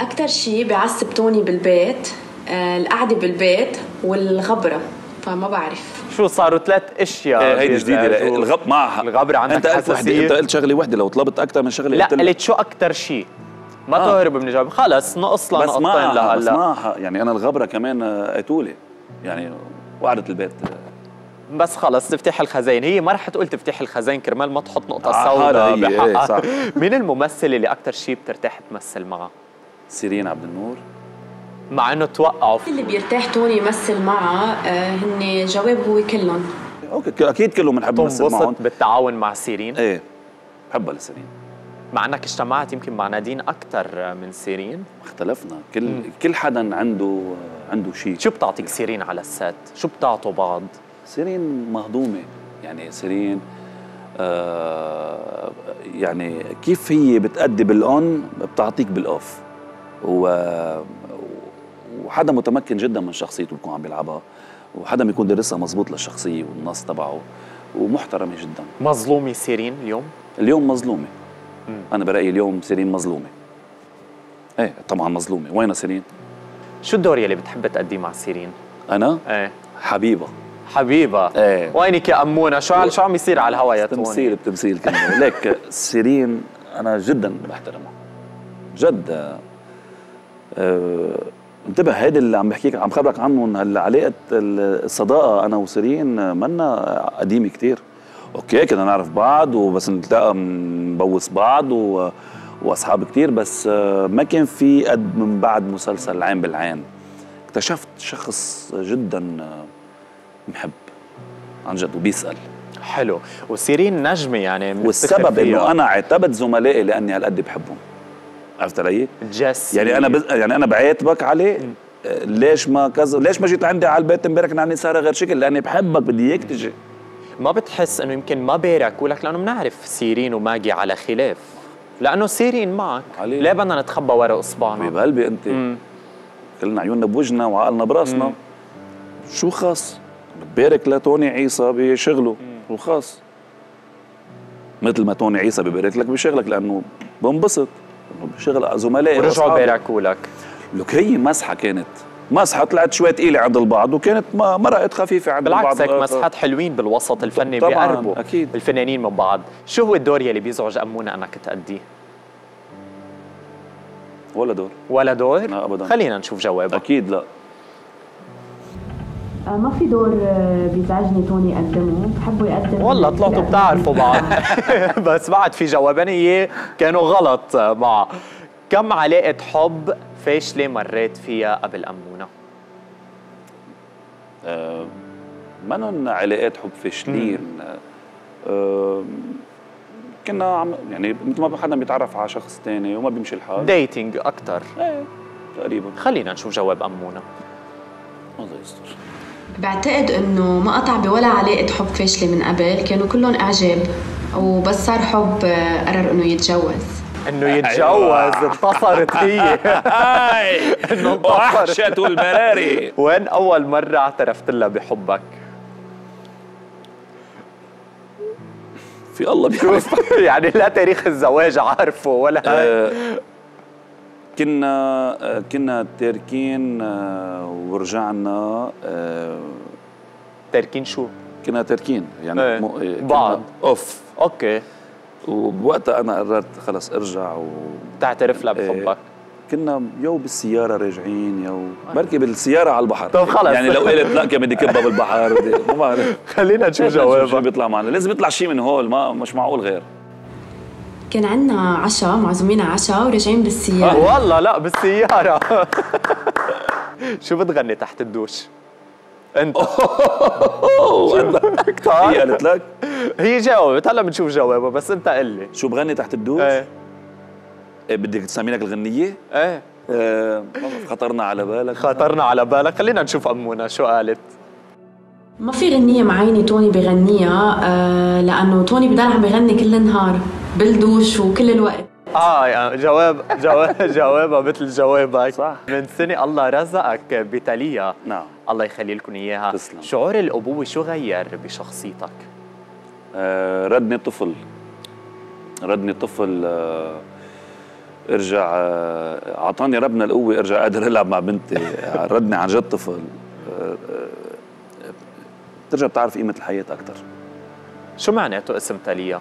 أكتر شيء بعصب توني بالبيت آه، القعدة بالبيت والغبرة فما بعرف. شو صاروا ثلاث أشياء؟ إيه، هيدي جديدة بيزعجوك. الغب معها. الغبرة عندك أنت قلت؟ أنت قلت شغلة وحده لو طلبت أكثر من شغلة لا قلت شو أكثر شيء ما آه. تهرب من الجواب خلص نقص لها بس نقطتين معها بس لهلا معها يعني أنا الغبرة كمان آه، قتوله يعني وقعدة البيت. آه، بس خلص تفتح الخزين. هي ما رح تقول تفتح الخزين كرمال ما تحط نقطة على سوداء إيه، بحقها صح. مين الممثل اللي أكثر شيء بترتاح تمثل معه؟ سيرين عبد النور. مع إنه توقعوا اللي بيرتاح توني يمثل معه آه، هن جواب هو كلهم. okay أكيد كلهم بنحب نمثل معهم. بالتعاون مع سيرين. إيه بحبها لسيرين مع انك اجتمعت يمكن مع نادين أكثر من سيرين. اختلفنا. كل كل حدا عنده عنده شيء. شو بتعطيك سيرين على ال set شو بتعطوا بعض؟ سيرين مهضومة. يعني سيرين آه يعني كيف هي بتأدي بال on بتعطيك بال off. و وحدا متمكن جدا من شخصيته بيكون عم بيلعبها. وحدا بيكون دارسها مزبوط للشخصية والنص تبعه. ومحترمة جدا. مظلومة سيرين اليوم؟ اليوم مظلومة. مم. أنا برأيي اليوم سيرين مظلومة. إيه طبعا مظلومة. وين سيرين؟ شو الدور يلي بتحب تأديه مع سيرين أنا؟ إيه. حبيبة. حبيبة. إيه. وينك يا أمونة؟ شو عم- شو عم يصير على الهوا يا تمثيل توني بتمثيل كله ليك سيرين أنا جدا بحترمها. جد. آه، انتبه هيدي اللي عم بحكيك عم خبرك عنهم هالعلاقه الصداقة أنا وسيرين منا قديمة كتير. أوكي كنا نعرف بعض وبس نتلاقى نبوس بعض و... واصحاب كتير بس آه، ما كان في قد من بعد مسلسل عين بالعين. اكتشفت شخص جدا محب عن جد وبيسأل. حلو. وسيرين نجمة يعني والسبب إنه أنا عاتبت زملائي لأني هالقد بحبهم. عرفت علي؟ جس. يعني أنا بز... يعني أنا بعاتبك عليه ليش ما كذا ليش ما جيت عندي على البيت امبارح كان عندي سهره غير شكل؟ لأني بحبك بدي إياك تجي. ما بتحس إنه يمكن ما باركوا لك لأنه بنعرف سيرين وماجي على خلاف. لأنه سيرين معك. علي. ليه بدنا نتخبى ورا أصبعنا؟ حبيب قلبي أنت. مم. كلنا عيوننا بوجهنا وعقلنا برأسنا. مم. شو خاص؟ بتبارك لتوني عيسى بشغله. وخاص مثل ما توني عيسى ببارك لك بشغلك لأنه بنبسط. إنه بشغل زملائي ورجعوا. باركوا لك. لك هي مسحة كانت. مسحة طلعت شوي ثقيله عند البعض وكانت ما مرقت خفيفة عند بالعكس هيك البعض مسحات حلوين بالوسط الفني طبعاً، بيقربوا أكيد. الفنانين من بعض. شو هو الدور يلي بيزعج امونه انك تأديه ولا دور. ولا دور؟ لا أبداً. خلينا نشوف جوابك أكيد لا. آه، ما في دور آه، بيزعجني توني يقدمه بحبه يقدم. والله طلعتوا. بتعرفوا بعض. بس بعد في جوابين اياه كانوا غلط معه كم علاقة حب فاشلة مريت فيها قبل أمونة؟ آه منن علاقات حب فاشلين. آه كنا عم يعني مثل ما حدا بيتعرف على شخص تاني وما بيمشي الحال. ديتينج أكتر. إيه تقريبا. خلينا نشوف جواب أمونة الله يستر. بعتقد إنه ما قطع بولا علاقة حب فاشلة من قبل كانوا كلهم إعجاب وبس صار حب آه، قرر إنه يتجوز. إنه يتجوز انتصرت هي. إنه انتصرت. وحشة البراري وين أول مرة اعترفت لها بحبك؟ في الله بيعرف. يعني لا تاريخ الزواج عارفه ولا آه، كنا آه، كنا تاركين آه، ورجعنا آه، تاركين شو؟ كنا تاركين يعني. مو- إيه، بعض. أوف. Okay. وبوقتها أنا قررت خلص أرجع و تعترف لها إيه. بحبك كنا you بالسيارة راجعين you بركي بالسيارة على البحر. طب خلص. يعني لو قلت لا كان بدي كبها بالبحر بدي ما بعرف. خلينا نشوف شو جوابك. بيطلع معنا. لازم يطلع شيء من هول ما مش معقول غير. كان عنا عشاء معزومين على عشاء وراجعين بالسيارة. والله لا بالسيارة. شو بتغني تحت الدوش؟ أنت. هي قالت لك. هي جاوبت. هلا بنشوف جوابها بس أنت قل لي. شو بغني تحت الدوش؟ إيه. إيه بدك تسمي لك الغنية؟ إيه. آه، خطرنا على بالك. خطرنا على بالك. خلينا نشوف أمونا شو قالت. ما في غنية معينة توني بغنيها؟ آه لأنه توني بضل عم بغني كل النهار بالدوش وكل الوقت. آه يعني جواب جواب جوابها مثل جوابك. صح. من سنة الله رزقك بتاليا نعم. الله يخلي لكم إياها. تسلم. شعور الأبوة شو غير بشخصيتك؟ آه، ردني طفل. ردني طفل آه، ارجع آه، أعطاني ربنا القوة ارجع أقدر ألعب مع بنتي. آه، ردني عن جد طفل. آه، آه، بترجع بتعرف قيمة الحياة أكثر شو معناته اسم تاليا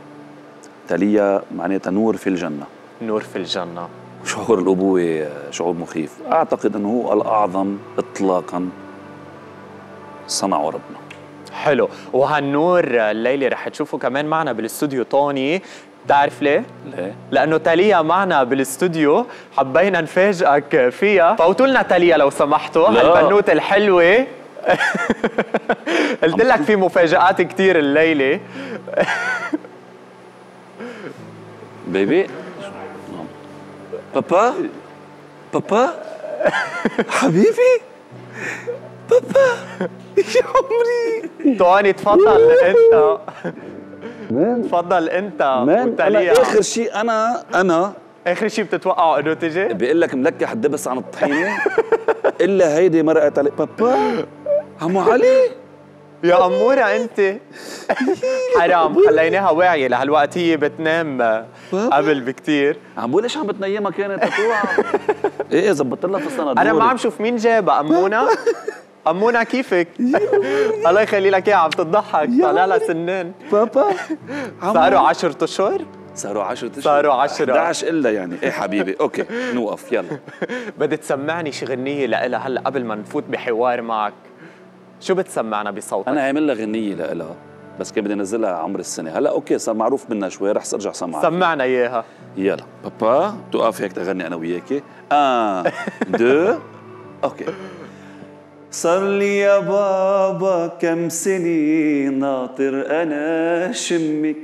تاليا معناتها نور في الجنة. نور في الجنة. شعور الأبوة آه، شعور مخيف. أعتقد إنه هو الأعظم اطلاقا صنعه ربنا. حلو. وهالنور الليلة رح تشوفوا كمان معنا بالاستوديو توني بتعرف ليه؟ ليه؟ لأنه تاليا معنا بالاستوديو حبينا نفاجئك فيها. فوتوا لنا تاليا لو سمحتوا. لا. هالبنوتة الحلوة. قلت لك في مفاجآت كثير الليلة. بيبي. بابا؟ بابا؟ حبيبي؟ بابا؟ يا عمري. توني تفضل. أنت. مان تفضل. أنت. وتاليا أنا آخر شيء أنا أنا. آخر شيء بتتوقعوا إنه تجي؟ بيقول لك ملكح الدبس عن الطحينة. إلا هيدي مرقت علي بابا؟ عمو علي؟ يا أمورة أنت. حرام خليناها واعية لهالوقت هي بتنام قبل بكتير. عم بقول ليش عم بتنيمها كانت إيه زبطت لها فستان أنا ما عم شوف مين جابها. أمونة؟ أمونة كيفك؟ الله يخلي لك إياها عم تضحك. طالع لها سنان. بابا. صاروا عشرة أشهر؟ صاروا 10 أشهر. صاروا عشرة. 11 إلا يعني. إيه حبيبي. أوكي نوقف. يلا. بدي تسمعني شي غنية لإلها هلا قبل ما نفوت بحوار معك. شو بتسمعنا بصوتك؟ أنا عامل لها غنية لها بس كان بدي أنزلها عمر السنة. هلأ okay صار معروف منها شوي رح أرجع سمعها. سمعنا إياها. يلا. بابا تقف هيك تغني أنا وياكي. en duo. Okay. صار لي يا بابا كم سنة ناطر أنا شمك.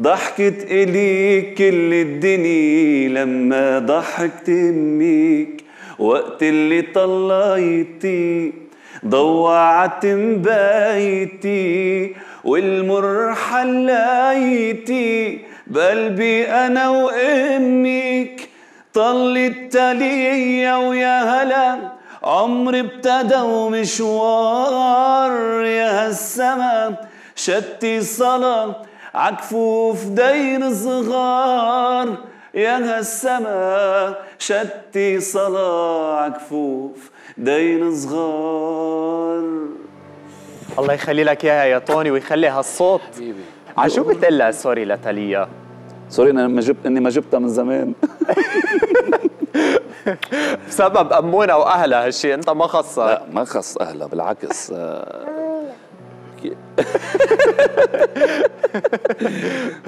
ضحكت إلي كل الدنيا لما ضحكت أمك. وقت اللي طلعتي ضوعت مبايتي والمر حلايتي بقلبي أنا وأمك طلت تالية ويا هلا. عمري ابتدى ومشوار يا هالسما شتي صلاة عكفوف دين صغار. يا هالسما شتي صلاة عكفوف دين صغار. الله يخلي لك إياها يا طوني ويخلي هالصوت. حبيبي. عشو بتقلها sorry لتاليا. sorry أنا ما جبت أني ما جبتها من زمان. بسبب امونها وأهلها هالشيء أنت ما خصك. لا ما خص أهلها بالعكس آه،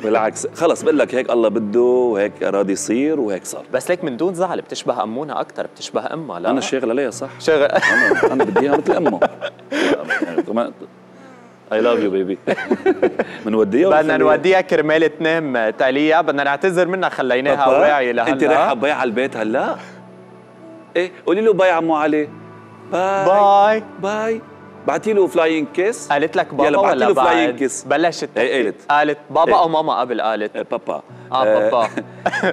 بالعكس. خلص بقول لك هيك الله بده وهيك اراد يصير وهيك صار. بس ليك من دون زعل بتشبه امونها أكثر بتشبه أمها لا؟ أنا شاغل عليها صح؟ شغل أنا أنا بدي إياها مثل أمها. I love you baby بنوديها بدنا؟ نوديها كرمال تنام تاليا بدنا نعتذر منها خليناها واعية لهلا. أنت رايحة bye على البيت هلا؟ إيه قولي له bye عمو علي. Bye. Bye. Bye. بعتي له flying kiss قالت لك بابا يلا ولا له flying بعد؟ Kiss بلشت هي قالت. قالت بابا إيه. أو ماما؟ قبل قالت. آه، بابا. آه بابا.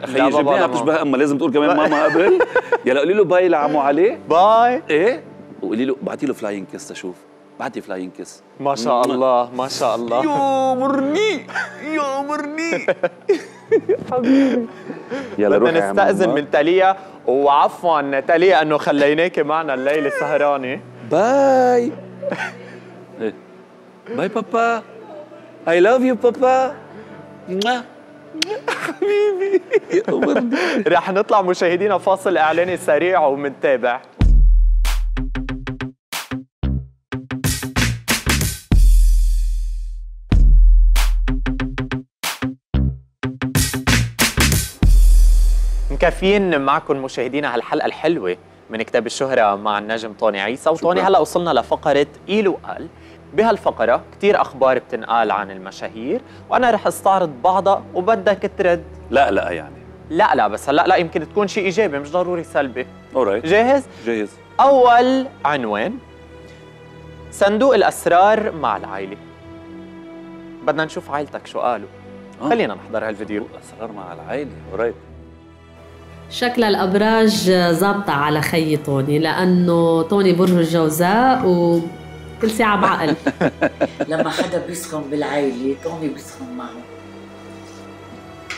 خيي جبناها بتشبه امها لازم تقول كمان ماما قبل. يلا قولي له bye لعمو علي bye إيه؟ وقولي له بعتي له flying kiss تشوف بعتي flying kiss ما شاء الله ما شاء الله. يامرني يامرني حبيبي. يلا روحي بدنا يا نستأذن. من تاليا. وعفوا تاليا أنه خليناكي معنا الليلة سهرانه Bye. Bye بابا I love you بابا حبيبي رح نطلع مشاهدينا فاصل إعلاني سريع ومنتابع مكفيين معكم مشاهدينا هالحلقه الحلوة. من كتاب الشهرة مع النجم طوني عيسى. وطوني. هلأ وصلنا لفقرة قيل وقال بهالفقرة كتير أخبار بتنقال عن المشاهير وأنا رح أستعرض بعضها وبدك ترد. لا لا يعني. لا لا بس هلأ لا يمكن تكون شيء إيجابي مش ضروري سلبي. اورايت جاهز؟ جاهز. أول عنوان صندوق الأسرار مع العائلة. بدنا نشوف عائلتك شو قالوا. آه. خلينا نحضر هالفيديو. اسرار مع العائلة. اورايت شكل الأبراج ظابطة على خي طوني لأنه طوني برج الجوزاء وكل ساعة بعقل. لما حدا بيسخن بالعائلة طوني بيسخن معه.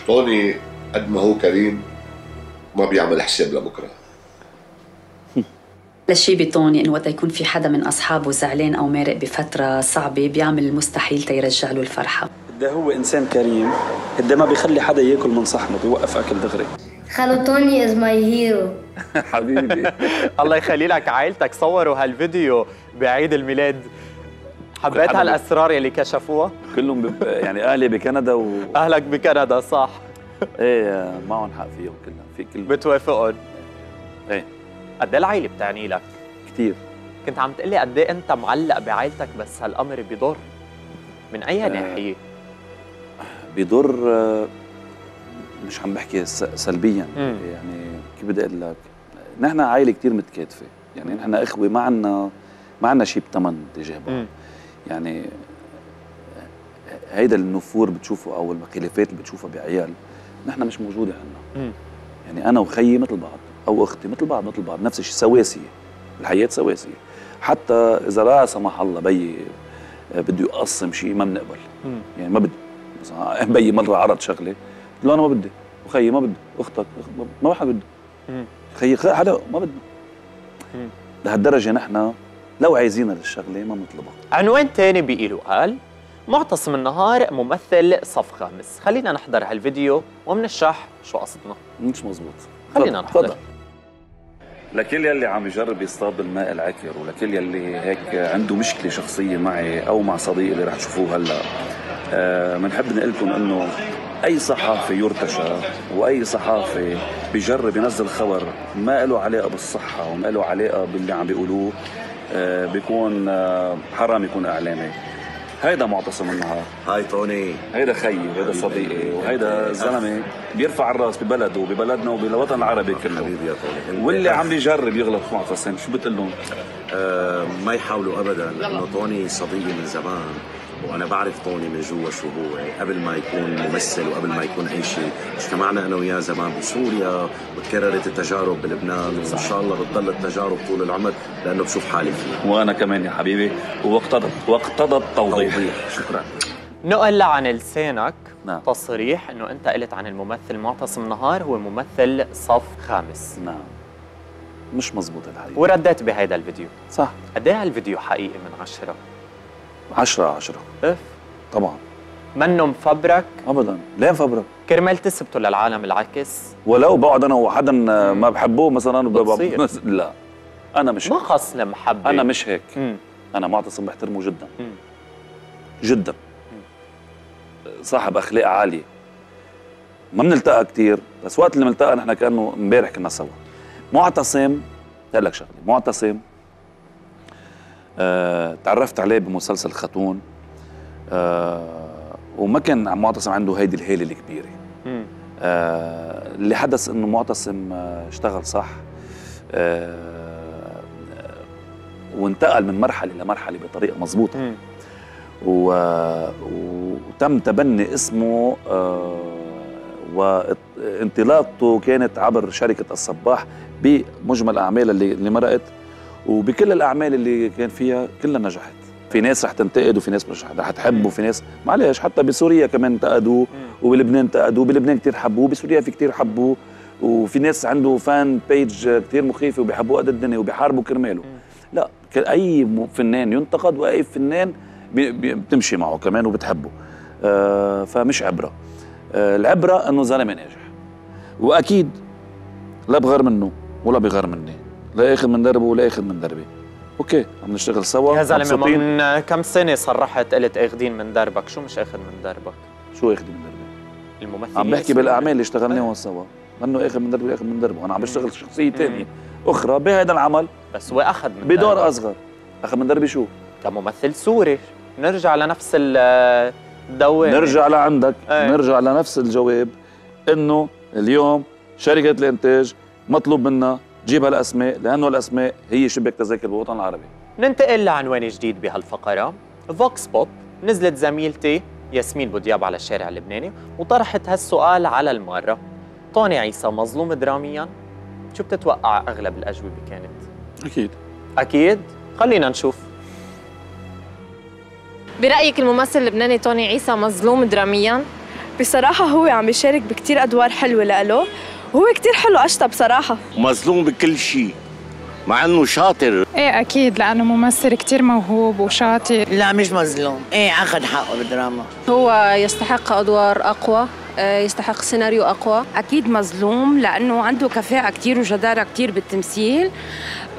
طوني قد ما هو كريم ما بيعمل حساب لبكرة. الشيء بطوني إنه وقت يكون في حدا من أصحابه زعلان أو مارق بفترة صعبة بيعمل المستحيل تيرجع له الفرحة. ده هو إنسان كريم قد ما بيخلي حدا ياكل من صحنه بيوقف اكل دغري. خالو توني is my hero حبيبي. الله يخلي لك عائلتك صوروا هالفيديو بعيد الميلاد. حبيت هالأسرار يلي كشفوها؟ كلهم بب... يعني أهلي بكندا و أهلك بكندا صح. إيه معهم حق فيهم كلهم في كل بتوافقهم. إيه. قد إيه العائله بتعني لك؟ كثير كنت عم تقلي قد إيه أنت معلق بعائلتك بس هالأمر بضر من أي آه. ناحية؟ بيضر آه، مش عم بحكي سلبيا. مم. يعني كيف بدي أقول لك؟ نحن عائلة كثير متكاتفة. يعني نحن إخوة ما عنا ما عنا شيء بثمن تجاه بعض. يعني هيدا النفور بتشوفه أو الخلافات اللي بتشوفها بعيال نحن مش موجودة مم. يعني أنا وخيي مثل بعض أو أختي مثل بعض مثل بعض نفس الشيء سواسية. الحياة سواسية. حتى إذا لا سمح الله بيي بده يقسم شيء ما بنقبل. يعني ما بدي مثلا بيي مرة عرض شغلة. له أنا ما بدي. وخيي ما بدي. أختك. ما حدا بده. خيي حدا ما بدنا مم. لهالدرجة نحن لو عايزين الشغلة ما بنطلبها. عنوان تاني بيقولوا قال معتصم النهار ممثل صف خامس. خلينا نحضر هالفيديو ومنشرح شو قصدنا. مش مزبوط. خلينا. نحضر. لكل يلي عم يجرب يصطاد الماء العكر ولكل يلي هيك عنده مشكلة شخصية معي أو مع صديقي اللي رح تشوفوه هلأ. بنحب نقول لكم إنه أي صحافي يرتشى وأي صحافي بيجرب ينزل خبر ما له علاقة بالصحة وما له علاقة باللي عم بيقولوه آه، بيكون آه، حرام يكون إعلامي. هيدا معتصم النهار. هاي توني هيدا خيي وهيدا صديقي وهيدا زلمة بيرفع الراس ببلده وببلدنا وبالوطن العربي كله. حبيبي يا توني واللي عم بيجرب يغلط معتصم شو بتقول لهم؟ آه ما يحاولوا ابدا لأنه توني صديقي من زمان. وأنا بعرف طوني من جوا شو هو. يعني قبل ما يكون ممثل وقبل ما يكون أي شيء اجتمعنا أنا وياه زمان بسوريا وتكررت التجارب بلبنان. وإن شاء الله بتضل التجارب طول العمر لأنه بشوف حالي فيها وأنا كمان يا حبيبي. واقتضت واقتضى التوضيح. توضيح. شكرا. نقل عن لسانك نعم. تصريح إنه أنت قلت عن الممثل معتصم نهار هو ممثل صف خامس. نعم. مش مزبوط الحقيقة. ورديت بهيدا الفيديو. صح. قد إيه هالفيديو حقيقي من عشرة؟ 10 10 اف طبعا. منه مفبرك ابدا. ليه مفبرك كرمال تثبته للعالم العكس. ولو بقعد أنا وحدا آه، ما بحبه مثلا بتصير. لا. أنا مش ما خص المحبة أنا مش هيك. مم. أنا معتصم بحترمه جدا. مم. جدا. مم. صاحب أخلاق عالية. ما بنلتقى كثير بس وقت اللي بنلتقى نحن كأنه امبارح كنا سوا. معتصم لك شغلة. معتصم آه تعرفت عليه بمسلسل خاتون آه وما كان معتصم عنده هيدي الهيلة الكبيرة. آه اللي حدث إنه معتصم آه اشتغل صح آه وانتقل من مرحلة لمرحله بطريقة مضبوطة. و... وتم تبني اسمه آه وانطلاقته كانت عبر شركة الصباح بمجمل اللي اللي مرقت وبكل الأعمال اللي كان فيها كلها نجحت. في ناس رح تنتقد وفي ناس مش رح تحب وفي ناس معلش حتى بسوريا كمان انتقدوه وبلبنان انتقدوه بلبنان كثير حبوه بسوريا في كثير حبوه وفي ناس عنده fan page كثير مخيفة وبيحبوه قد الدنيا وبيحاربوا كرماله. لا أي فنان ينتقد وأي فنان بتمشي معه كمان وبتحبه. آه فمش عبرة. آه العبرة إنه زلمه ناجح. وأكيد لا بغار منه ولا بغار مني. لا اخذ من دربه ولا اخذ من دربي okay عم نشتغل سوا يا زلمة. من كم سنة صرحت قلت أخذين من دربك؟ شو مش أخذ من دربك؟ شو أخذ من دربي الممثل عم بحكي بالأعمال اللي اشتغلناهم سوا. منه أخذ من دربي اخذ من دربه. أنا عم بشتغل شخصية ثانية أخرى بهذا العمل. بس هو أخذ من بدور دربك. أصغر. أخذ من دربي شو؟ كممثل سوري. نرجع لنفس ال- الدوامة. نرجع لعندك. إيه. نرجع لنفس الجواب إنه اليوم شركة الإنتاج مطلوب منا تجيب هالأسماء لأنه الأسماء هي شبك تذاكر بالوطن العربي. ننتقل لعنوان جديد بهالفقرة. vox pop نزلت زميلتي ياسمين بودياب على الشارع اللبناني وطرحت هالسؤال على المرة طوني عيسى مظلوم دراميا؟ شو بتتوقع أغلب الأجوبة كانت؟ أكيد. أكيد. خلينا نشوف. برأيك الممثل اللبناني توني عيسى مظلوم دراميا؟ بصراحة هو عم يشارك بكتير أدوار حلوة لإله. وهو كتير حلو أشطى بصراحة. مظلوم بكل شيء مع إنه شاطر. إيه أكيد لأنه ممثل كتير موهوب وشاطر. لا مش مظلوم. إيه أخذ حقه بالدراما. هو يستحق أدوار أقوى آه، يستحق سيناريو أقوى. أكيد مظلوم لأنه عنده كفاءة كتير وجدارة كتير بالتمثيل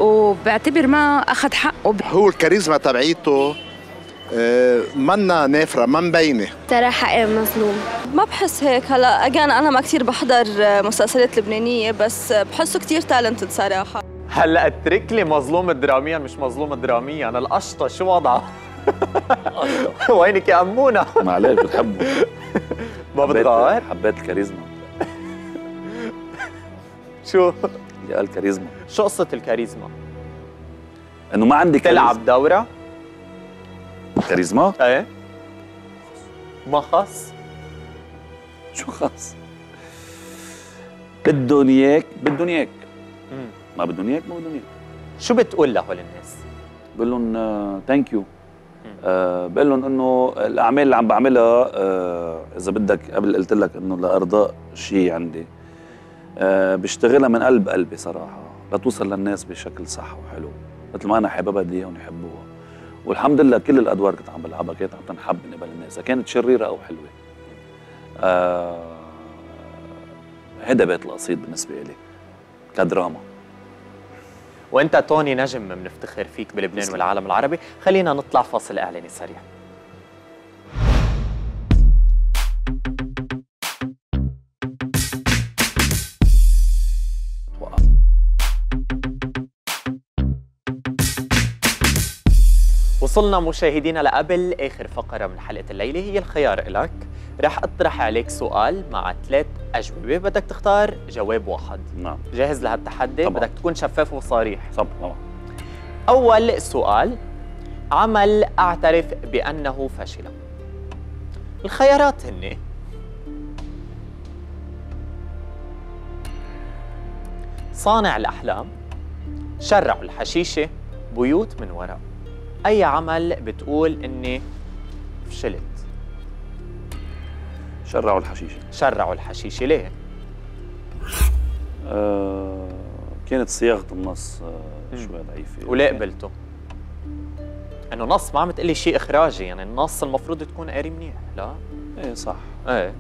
وبعتبر ما أخذ حقه. هو الكاريزما تبعيته منا نافرة ما مبينة ترى حقيقي مظلوم ما بحس هيك هلا اجان أنا ما كتير بحضر مسلسلات لبنانية بس بحسه كتير talented صراحة هلا اترك لي مظلوم دراميا مش مظلوم دراميا أنا القشطة شو وضعها؟ وينك يا أمونة؟ معلش بتحبه ما بتغار؟ حبيت الكاريزما شو؟ اللي قال كاريزما شو قصة الكاريزما؟ إنه ما عندي تلعب دورة؟ كاريزما؟ إيه. ما خص شو خاص؟ بدهم اياك بدهم اياك ما بدهم اياك ما بدهم اياك شو بتقول لهول الناس؟ بقول لهم thank you بقول لهم إنه الأعمال اللي عم بعملها آه إذا بدك قبل قلت لك إنه لأرضاء شيء عندي آه بشتغلها من قلب قلبي صراحة لتوصل للناس بشكل صح وحلو مثل ما أنا حاببها بدي اياهم يحبوها. والحمد لله كل الأدوار كنت عم بلعبها كانت عم تنحب من قبل الناس كانت شريرة أو حلوة. آه هيدا بيت القصيد بالنسبة لي كدراما وأنت توني نجم بنفتخر فيك بلبنان والعالم العربي. خلينا نطلع فاصل إعلاني سريع. وصلنا مشاهدينا لقبل آخر فقرة من حلقة الليلة هي الخيار إلك. رح أطرح عليك سؤال مع ثلاث أجوبة. بدك تختار جواب واحد. نعم. جاهز لهالتحدي؟ طبعا. بدك تكون شفاف وصريح. طبعا أول سؤال. عمل أعترف بأنه فشل. الخيارات هن. صانع الأحلام. شرعوا الحشيشة. بيوت من وراء. أي عمل بتقول إني فشلت؟ شرعوا الحشيشة. شرعوا الحشيشة ليه؟ آه كانت صياغة النص آه شوي ضعيفة. وليه قبلته؟ إنه نص ما عم تقلي شيء إخراجي يعني النص المفروض تكون قاري منيح لا؟ إيه صح. إيه.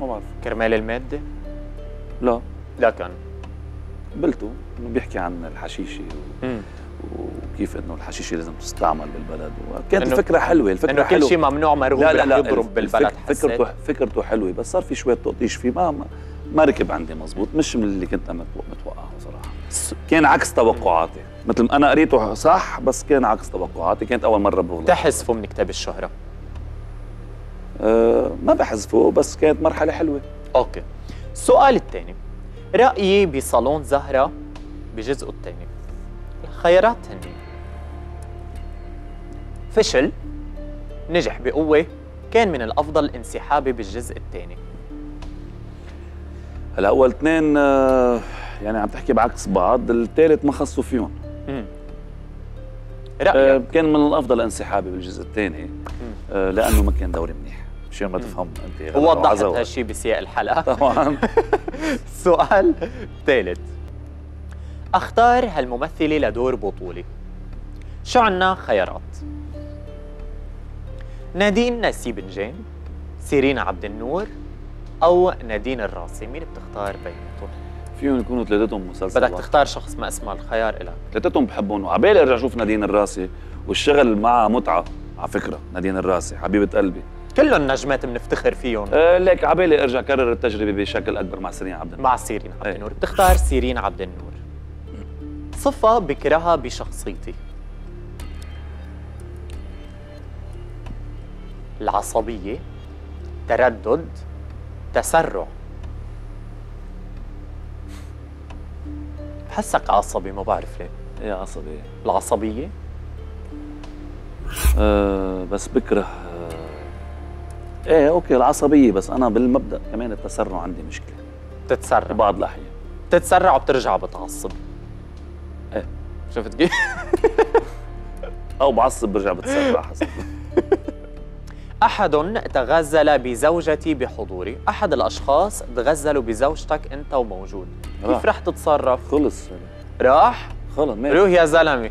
ما بعرف. كرمال المادة؟ لا كان. قبلته. بيحكي عن الحشيشة و... وكيف إنه الحشيشة لازم تستعمل بالبلد. وكانت إنه- الفكرة حلوة الفكرة إنه كل. شيء ممنوع مرغوب لا لا لا يضرب بالبلد. حسيت. فكرته فكرته حلوة بس صار في شوية تقطيش فيه ما ما- ركب عندي مزبوط مش من اللي كنت متوقعه صراحة. كان عكس توقعاتي. مثل أنا قريته صح بس كان عكس توقعاتي. كانت أول مرة بغلط تحذفه من كتاب الشهرة؟ أه ما بحذفه بس كانت مرحلة حلوة. أوكي. السؤال الثاني. رأيي بصالون زهرة بجزءه الثاني. الخيارات هن فشل نجح بقوة كان من الأفضل انسحابي بالجزء الثاني. هلا أول اثنين آه، يعني عم تحكي بعكس بعض الثالث ما خصوا فيهم. رأيك آه، كان من الأفضل انسحابي بالجزء الثاني آه، لأنه ما كان دوري منيح. مشان ما تفهم أنت وعزوة. هالشيء بسياق الحلقة. طبعا السؤال الثالث أختار هالممثلة لدور بطولي شو عنا خيارات؟ نادين نسيبنجان سيرين عبد النور أو نادين الراسي مين بتختار بيناتهم. فيهم يكونوا ثلاثتهم مسلسل بدك. تختار شخص ما اسمه الخيار إلك. ثلاثتهم بحبهم. وعبالي أرجع أشوف نادين الراسي والشغل معها متعة على فكرة نادين الراسي حبيبة قلبي. كلهم نجمات بنفتخر فيهم. آه ليك عبالي أرجع كرر التجربة بشكل أكبر مع سيرين عبد النور. مع سيرين عبد النور. بتختار سيرين عبد النور. صفة بكرهها بشخصيتي. العصبية تردد تسرع. بحسك عصبي ما بعرف ليه. إيه عصبي العصبية؟ آه بس بكره آه إيه أوكي العصبية بس أنا بالمبدأ كمان التسرع عندي مشكلة. تتسرع. بعض الأحيان. تتسرع وبترجع بتعصب. شفت كيف؟ أو بعصب برجع بتسرع حسب أحد تغزل بزوجتي بحضوري. أحد الأشخاص تغزلوا بزوجتك أنت وموجود. كيف راح. رح تتصرف؟ خلص. راح؟ خلص ماشي روح يا زلمة.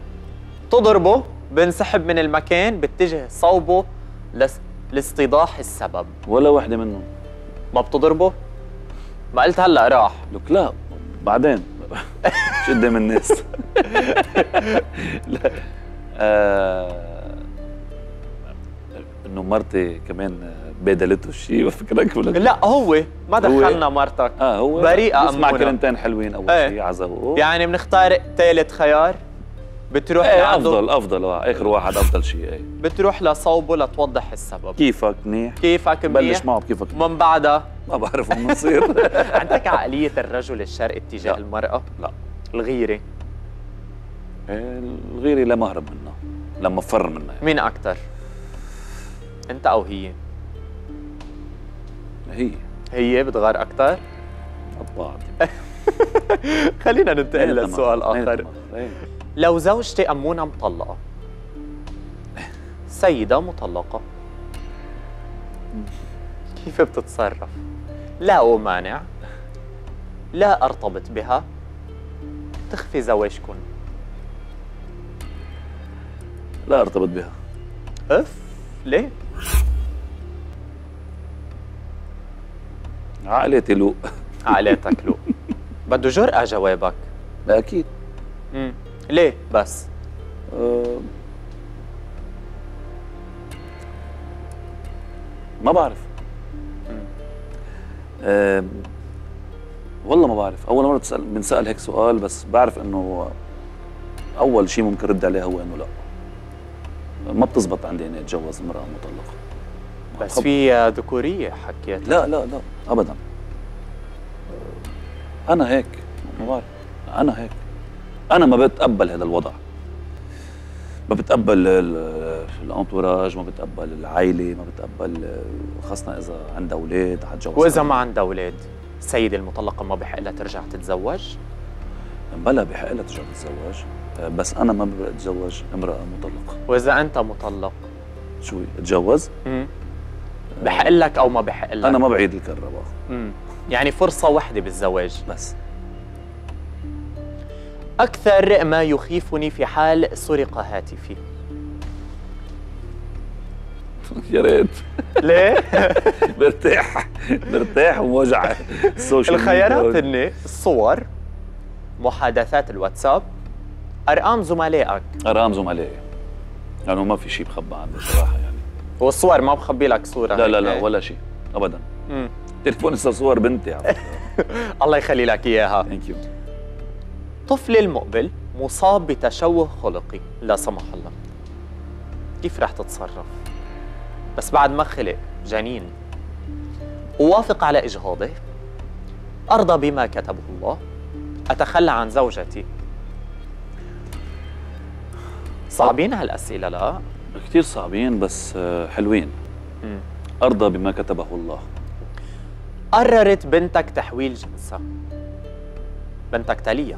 تضربه بنسحب من المكان باتجه صوبه لس... لاستيضاح السبب. ولا وحدة منهم. ما بتضربه؟ ما قلت هلأ راح. لك لا. بعدين. مش قدام الناس؟ لا. آه إنه مرتي كمان بادلته شيء بفكرك ولا لا هو. ما هو؟ دخلنا مرتك. آه هو. بريئة بسمع أمونة. كلمتين حلوين أول إيه. شيء عزو يعني بنختار ثالث خيار. بتروح إيه أفضل أفضل آه، آخر واحد أفضل شيء إيه. بتروح لصوبه لتوضح السبب. كيفك منيح؟ كيفك منيح؟ بلش معه بكيفك. من بعدها ما بعرف وين بنصير عندك عقلية الرجل الشرقي اتجاه المرأة؟ لا. الغيرة؟ إيه، الغيري لا مهرب منها لما فر منها. مين أكتر؟ أنت أو هي؟ هي. هي بتغار أكتر؟ بعض خلينا ننتقل اثنيناتنا لسؤال لو زوجتي أمونة مطلقة. سيدة مطلقة. كيف بتتصرف؟ لا أمانع. لا أرتبط بها. تخفي زواجكن. لا أرتبط بها. أف ليه؟ عائلتي لو. عائلتك لو. بده جرأة جوابك. لا أكيد. مم. ليه؟ بس؟ أه ما بعرف. أه والله ما بعرف. أول مرة تسأل بنسأل هيك سؤال بس بعرف إنه أول شيء ممكن رد عليه هو إنه لا. ما بتزبط عندي إني أتجوز امرأة مطلقة. بس في ذكورية حكيت. لا لا لا ابدا. أنا هيك ما بعرف. أنا هيك. أنا ما بتقبل هذا الوضع. ما بتقبل ال- الانتوراج ما بتقبل العائلة ما بتقبل خاصة إذا عندها أولاد حتجوز وإذا ما عندها أولاد السيده المطلقة ما بحق لها ترجع تتزوج؟ بلا بحق لها ترجع تتزوج. بس أنا ما بقدر اتزوج امرأة مطلقة. وإذا أنت مطلق؟ شو اتجوز. بحق لك أو ما بحق لك؟ أنا ما بعيد مم. يعني فرصة واحدة بالزواج. بس. أكثر ما يخيفني في حال سرق هاتفي يا ريت ليه؟ برتاح برتاح ووجع السوشيال الخيارات. هن الصور محادثات الواتساب أرقام زملائك أرقام زملائي لأنه ما في شيء بخبى عندي صراحة يعني والصور ما بخبي لك صورة لا لا. لا ولا شيء ابدا مم. تليفوني صار صور بنتي. الله يخلي لك إياها ثانك يو طفلي المقبل مصاب بتشوه خلقي لا سمح الله. كيف رح تتصرف؟ بس بعد ما خلق جنين. أوافق على إجهاضه. أرضى بما كتبه الله. أتخلى عن زوجتي. صعبين هالأسئلة لا؟ كثير صعبين بس آه، حلوين. مم. أرضى بما كتبه الله. قررت بنتك تحويل جنسها. بنتك تالية.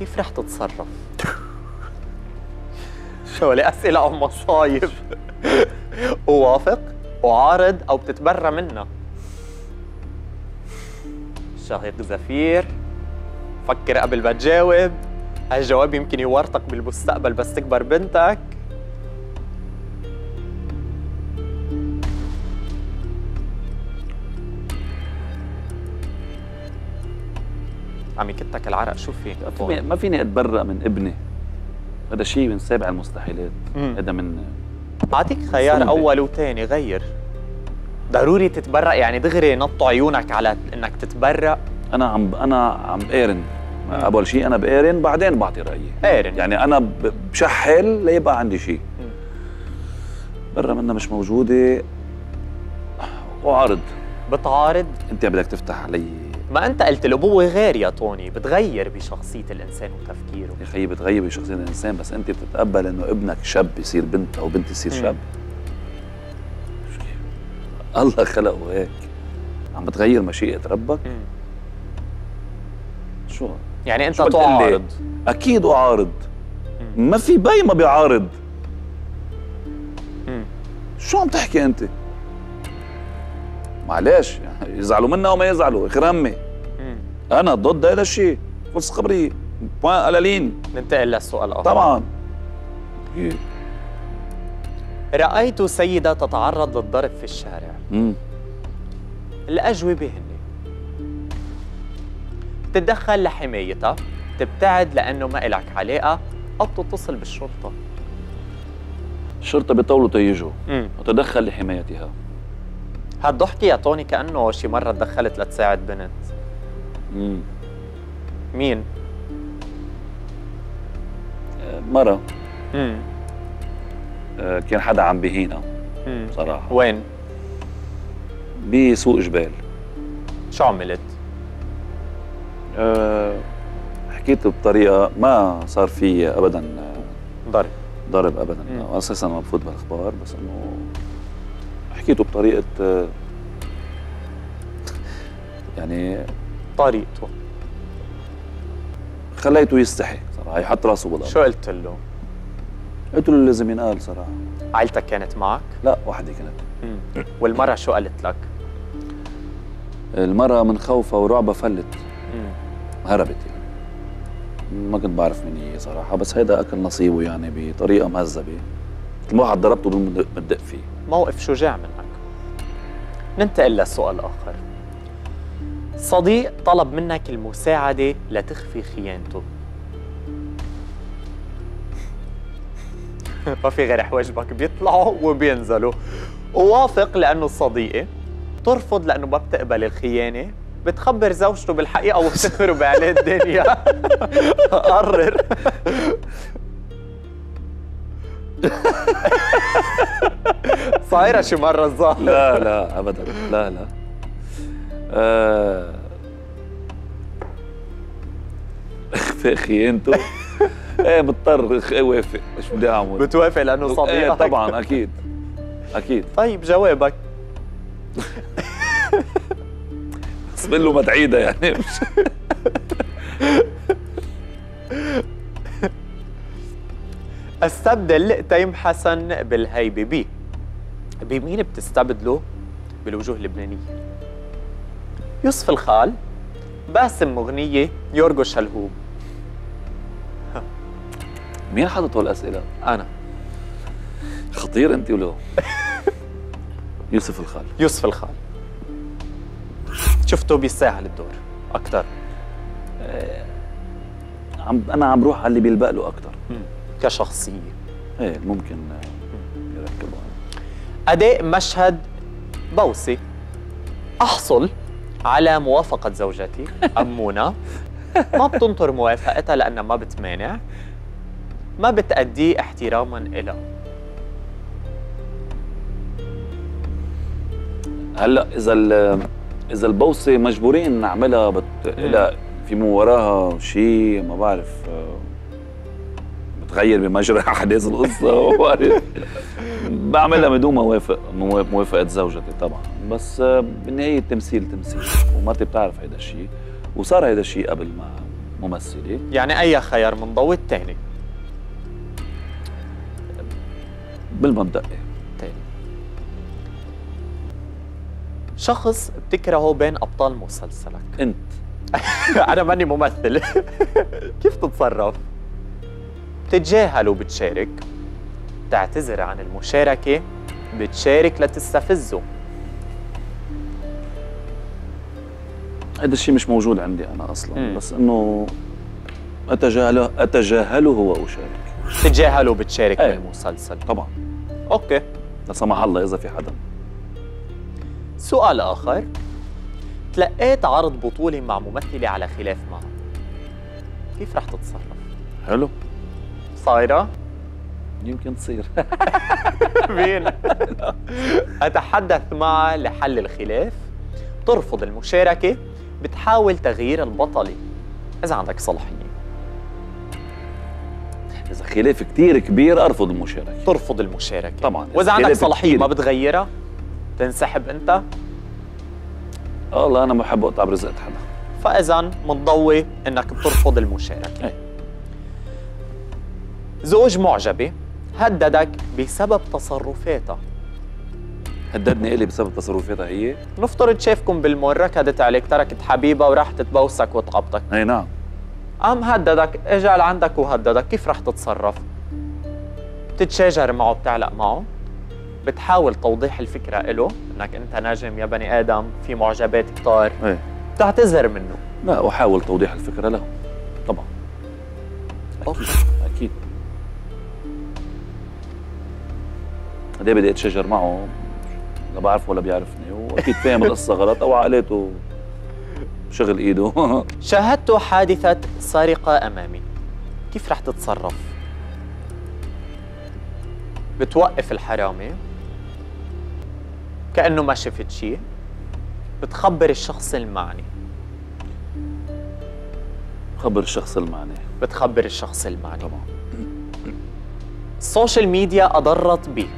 كيف رح تتصرف؟ شو أسئلة أو مصايب؟ أوافق؟ أعارض؟ أو بتتبرى منها؟ شهيق زفير فكر قبل ما تجاوب. هالجواب يمكن يورطك بالمستقبل بس تكبر بنتك. عم يكتك العرق. شو في؟ ما- ما فيني أتبرأ من ابني؟ هذا شيء من سابع المستحيلات. هذا من أعطيك خيار. أول وثاني غير. ضروري تتبرأ يعني دغري نطوا عيونك على إنك تتبرأ. أنا عم أنا عم بقارن. أول شيء أنا بقارن بعدين بعطي رأيي. قارن. يعني أنا بشحل ليبقى عندي شيء برا منها مش موجودة. وعارض بتعارض. أنت بدك تفتح علي ما أنت قلت الابوه غير يا طوني بتغير بشخصية الإنسان وتفكيره يا خيي بتغيب بشخصية الإنسان بس أنت بتتقبل إنه ابنك شاب يصير بنت أو بنت تصير. شاب؟ الله خلقه هيك عم بتغير مشيئة ربك مم. شو يعني أنت شو؟ تعارض أكيد أعارض ما في بي ما بيعارض. شو عم تحكي أنت معلش يعني يزعلوا منا وما يزعلوا اخرمي مم. أنا ضد هذا الشيء. فرصه خبريه بوان قلالين ننتقل للسؤال الآخر. طبعا. رأيت سيدة تتعرض للضرب في الشارع. مم. الأجوبة هن تتدخل لحمايتها تبتعد لأنه ما إلك علاقة أو بتتصل بالشرطة. الشرطة بيطولوا تيجوا. وتدخل لحمايتها. هالضحكة يا طوني كأنه شي مرة تدخلت لتساعد بنت مم. مين؟ مرة مم. آه، كان حدا عم بهينا. صراحة وين؟ بسوق جبال شو عملت؟ أه حكيت بطريقة ما صار في أبدا آه، ضرب ضرب أبدا. أساسا ما بفوت بالأخبار بس إنه حكيته بطريقة آه، يعني طريقته خليته يستحي صراحة يحط راسه بالأرض شو قلت له؟ قلت له لازم ينقال صراحة عائلتك كانت معك؟ لا وحدي كانت مم. والمرة شو قالت لك؟ المرة من خوفها ورعبها فلت مم. هربت يعني ما كنت بعرف مين هي صراحة بس هيدا أكل نصيبه يعني بطريقة مهذبة مثل ما واحد ضربته بالدق فيه موقف شجاع منك؟ ننتقل للسؤال الآخر صديق طلب منك المساعدة لتخفي خيانته. ما في غير حواجبك بيطلعوا وبينزلوا. ووافق لأنه صديقي ترفض لأنه ما بتقبل الخيانة بتخبر زوجته بالحقيقة وبتخرب عليه الدنيا. قرر. صايرة شي مرة الظاهر. لا لا ابدا. لا لا. آه، خيانته إيه مضطر. اوافق مش بدي أعمل. بتوافق لأنه إيه صديقك طبعا أكيد. أكيد. طيب جوابك. بسم له ما تعيدها يعني. مش أستبدل تيم حسن بالهيبة بي. بمين بتستبدله؟ بالوجوه اللبنانية. يوسف الخال باسم مغنية يورجو شلهوب. مين حاطط هالاسئله؟ أنا. خطير أنت ولو يوسف الخال. يوسف الخال. شفته بيستاهل الدور أكثر عم أنا عم بروح على اللي بيلبق له أكثر كشخصية. إيه ممكن آه، يركبوا أداء مشهد بوسي. أحصل على موافقة زوجتي أمونة. ما بتنطر موافقتها لأنها ما بتمانع. ما بتأديه احتراما إلها هلأ إذا إذا البوسة مجبورين نعملها بت... لا في من وراها شيء ما بعرف آه، بتغير بمجرى أحداث القصة بعملها بدون موافق موا- موافقة زوجتي طبعا. بس آه، بالنهايه التمثيل تمثيل ومرتي بتعرف هيدا الشيء. وصار هيدا الشيء قبل ما ممثلة. يعني أي خيار من ضوء الثاني بالمبدأ. تاني. شخص بتكرهه بين أبطال مسلسلك. أنت. أنا ماني ممثل. كيف تتصرف؟ بتتجاهل وبتشارك بتعتذر عن المشاركة بتشارك لتستفزه هذا الشيء مش موجود عندي أنا أصلا مم. بس إنه اتجاهله أتجاهله وأشارك. بتتجاهل وبتشارك إيه. بالمسلسل. طبعا. أوكي. لا سمح الله إذا في حدا. سؤال آخر. تلقيت عرض بطولي مع ممثلة على خلاف معها كيف رح تتصرف؟ حلو. صايرة؟ يمكن تصير. مين؟ أتحدث معها لحل الخلاف. ترفض المشاركة بتحاول تغيير البطلة إذا عندك صلاحية. إذا خلاف كتير كبير أرفض المشاركة. ترفض المشاركة. طبعا. وإذا عندك صلاحية. ما بتغيرها؟ تنسحب أنت؟ والله أنا ما بحب أقطع برزقة حدا. فإذا متضوي إنك بترفض المشاركة. إيه. زوج معجبة هددك بسبب تصرفاتها. هددني إلي بسبب تصرفاتها هي؟ نفترض شافكم بالمول ركضت عليك تركت حبيبها وراحت تبوسك وتقبطك أي نعم. قام هددك؟ اجى لعندك وهددك كيف رح تتصرف؟ بتتشاجر معه بتعلق معه؟ بتحاول توضيح الفكرة له إنك أنت نجم يا بني آدم في معجبات كتار. إيه. بتعتذر منه. لا أحاول توضيح الفكرة له. طبعا. أكيد. أكيد. قد بدي اتشجر معه؟ لا بعرفه ولا بيعرفني. واكيد فاهم القصة غلط أو عقلاته شغل إيده. شاهدت حادثة سرقة أمامي. كيف رح تتصرف؟ بتوقف الحرامي كأنه ما شفت شيء؟ بتخبر الشخص المعني. خبر الشخص المعني. بتخبر الشخص المعني. طبعا. ال social media أضرت بي.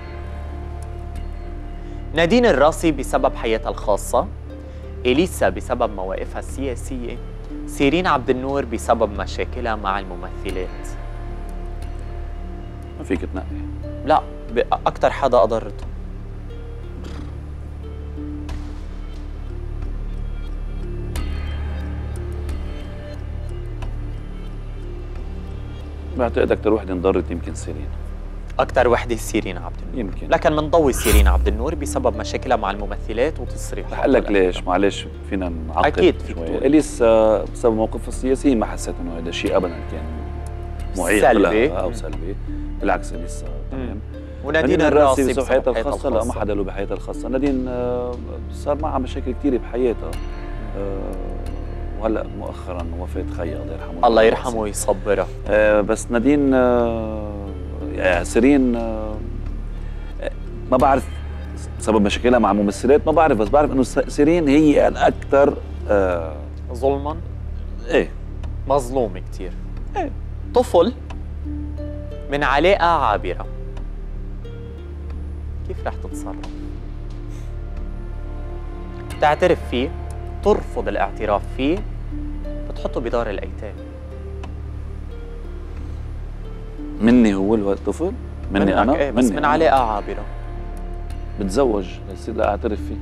نادين الراسي بسبب حياتها الخاصة إليسا بسبب مواقفها السياسية سيرين عبد النور بسبب مشاكلها مع الممثلات. ما فيك تنقي. لا أكتر حدا أضرته. بعتقد أكثر وحده انضرت يمكن سيرين. أكتر وحدة سيرين عبد النور. يمكن. لكن منضوي سيرين عبد النور بسبب مشاكلها مع الممثلات وتصريحاتها رح لك ليش. معلش فينا نعقد أكيد فيك. اليسا بسبب موقفها السياسي ما حسيت إنه هذا الشيء ابدا كان معيق. سلبي. أو سلبي. بالعكس اليسا تمام. ونادين نادين الراسي بسبب بسبب حياتها الخاصة. لا ما. حدا له بحياتها الخاصة. نادين آه، صار معها مشاكل كثيرة بحياتها. آه، وهلأ مؤخرا وفاة خيها الله يرحمه. الله يرحمه ويصبرها آه، بس نادين آه، سيرين آه، ما بعرف سبب مشاكلها مع ممثلات ما بعرف بس بعرف إنه سيرين هي الاكثر آه ظلما؟ إيه. مظلومة كتير. إيه. طفل من علاقة عابرة. كيف رح تتصرف؟ تعترف فيه ترفض الاعتراف فيه بتحطه بدار الأيتام. مني هو الطفل؟ مني منك أنا؟ إيه بس مني من أنا. علاقة عابرة بتزوج يصير لا أعترف فيه.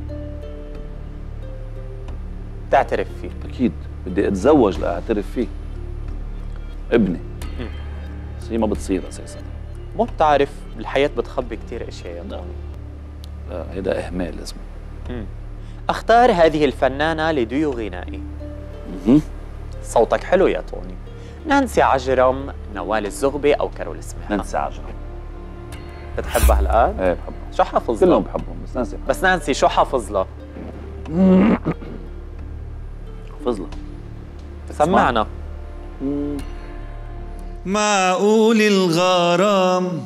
تعترف فيه. أكيد. بدي أتزوج لاعترف فيه. ابني. مم. بس هي ما بتصير أساسا. مو بتعرف الحياة بتخبي كتير إشياء. يا طارق. لا هيدا إهمال اسمه. مم. أختار هذه الفنانة لديو غنائي مهم. صوتك حلو يا طوني نانسي عجرم نوال الزغبي أو كارول سماحة نانسي عجرم. بتحبها الآن؟ إيه بحبها. شو حافظ كلهم لها؟ بحبهم بس نانسي. بس نانسي شو حافظ لها؟ حافظ لها سمعنا. معقول الغرام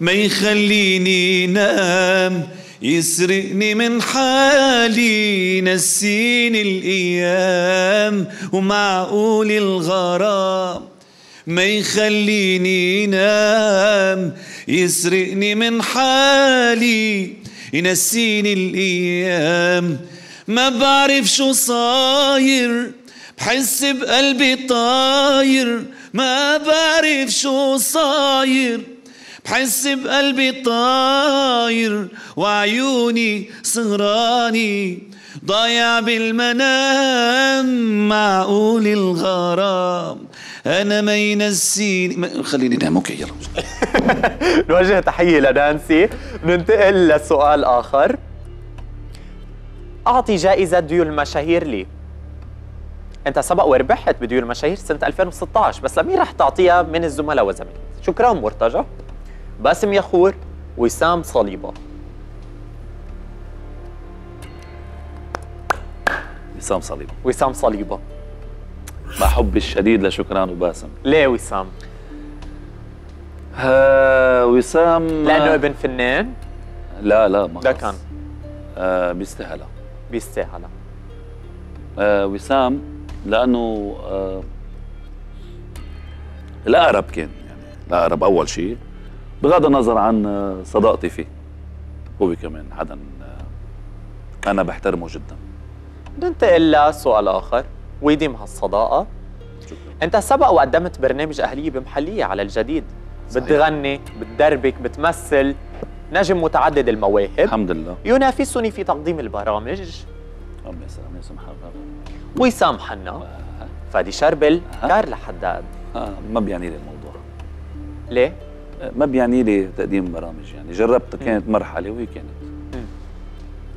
ما يخليني نام. يسرقني من حالي نسيني الأيام ومعقول الغرام. ما يخليني نام يسرقني من حالي ينسيني الأيام. ما بعرف شو صاير بحس بقلبي طاير. ما بعرف شو صاير بحس بقلبي طاير وعيوني سهراني ضايع بالمنام معقول الغرام. أنا ما ينسيني ما خليني نام. okay يلا. نوجه تحية لنانسي. ننتقل لسؤال آخر. أعطي جائزة ديو المشاهير لي. أنت سبق وربحت بديو المشاهير سنة 2016 بس لمين رح تعطيها من الزملاء والزميلات شكرا مرتجى. باسم ياخور وسام صليبة. وسام صليب وسام صليبة. مع حبي الشديد لشكران وباسم. ليه وسام؟ آه وسام لأنه ابن فنان؟ لا لا ما ده خلص. كان. آه بيستاهلها بيستاهلها آه وسام لأنه آه الأقرب كان يعني الأقرب أول شيء. بغض النظر عن آه، صداقتي فيه. هو كمان حدا آه، أنا بحترمه جدا. ننتقل لسؤال آخر. ويديم هالصداقة أنت سبق وقدمت برنامج أهلية بمحلية على الجديد. بتغني بتدربك بتمثل نجم متعدد المواهب. الحمد لله. ينافسني في تقديم البرامج. ربي يسلم يسمح وسام حنا فادي شربل كارلا حداد. آه. ما بيعني لي الموضوع. ليه؟ ما بيعني لي تقديم برامج يعني جربت كانت مرحلة وهي كانت.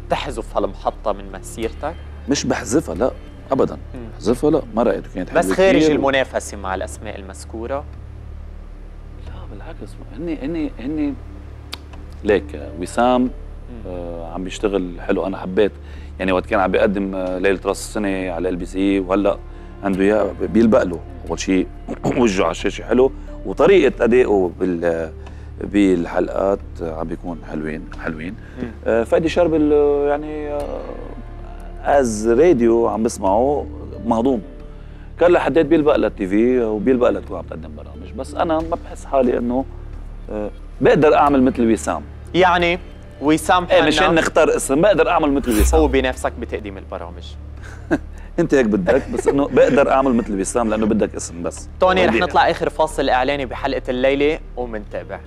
تحذف هالمحطة من مسيرتك؟ مش بحذفها لا ابدا. بحذفها لا ما رايته كانت بس خارج كتير. المنافسة مع الأسماء المذكورة؟ لا بالعكس. هني هني هني ليك وسام آه عم بيشتغل حلو أنا حبيت. يعني وقت كان عم بيقدم آه، ليلة راس السنة على ال بي سي وهلأ عنده إياه بيلبق له أول شيء. وجهه على الشاشة حلو. وطريقة أدائه بال بالحلقات آه، عم بيكون حلوين حلوين. آه فادي شربل آه، يعني از راديو عم بسمعه مهضوم. كان لحديت بيلبق للتي في وبيلبق لتكون عم تقدم برامج. بس أنا ما بحس حالي إنه آه، بقدر أعمل مثل وسام. يعني وسام إيه حنا مشان نختار اسم بقدر أعمل مثل وسام. هو بنفسك بتقديم البرامج. انت هيك بدك بس إنه بقدر أعمل مثل وسام لأنه بدك اسم بس توني رح. نطلع آخر فاصل إعلاني بحلقة الليلة ومنتابع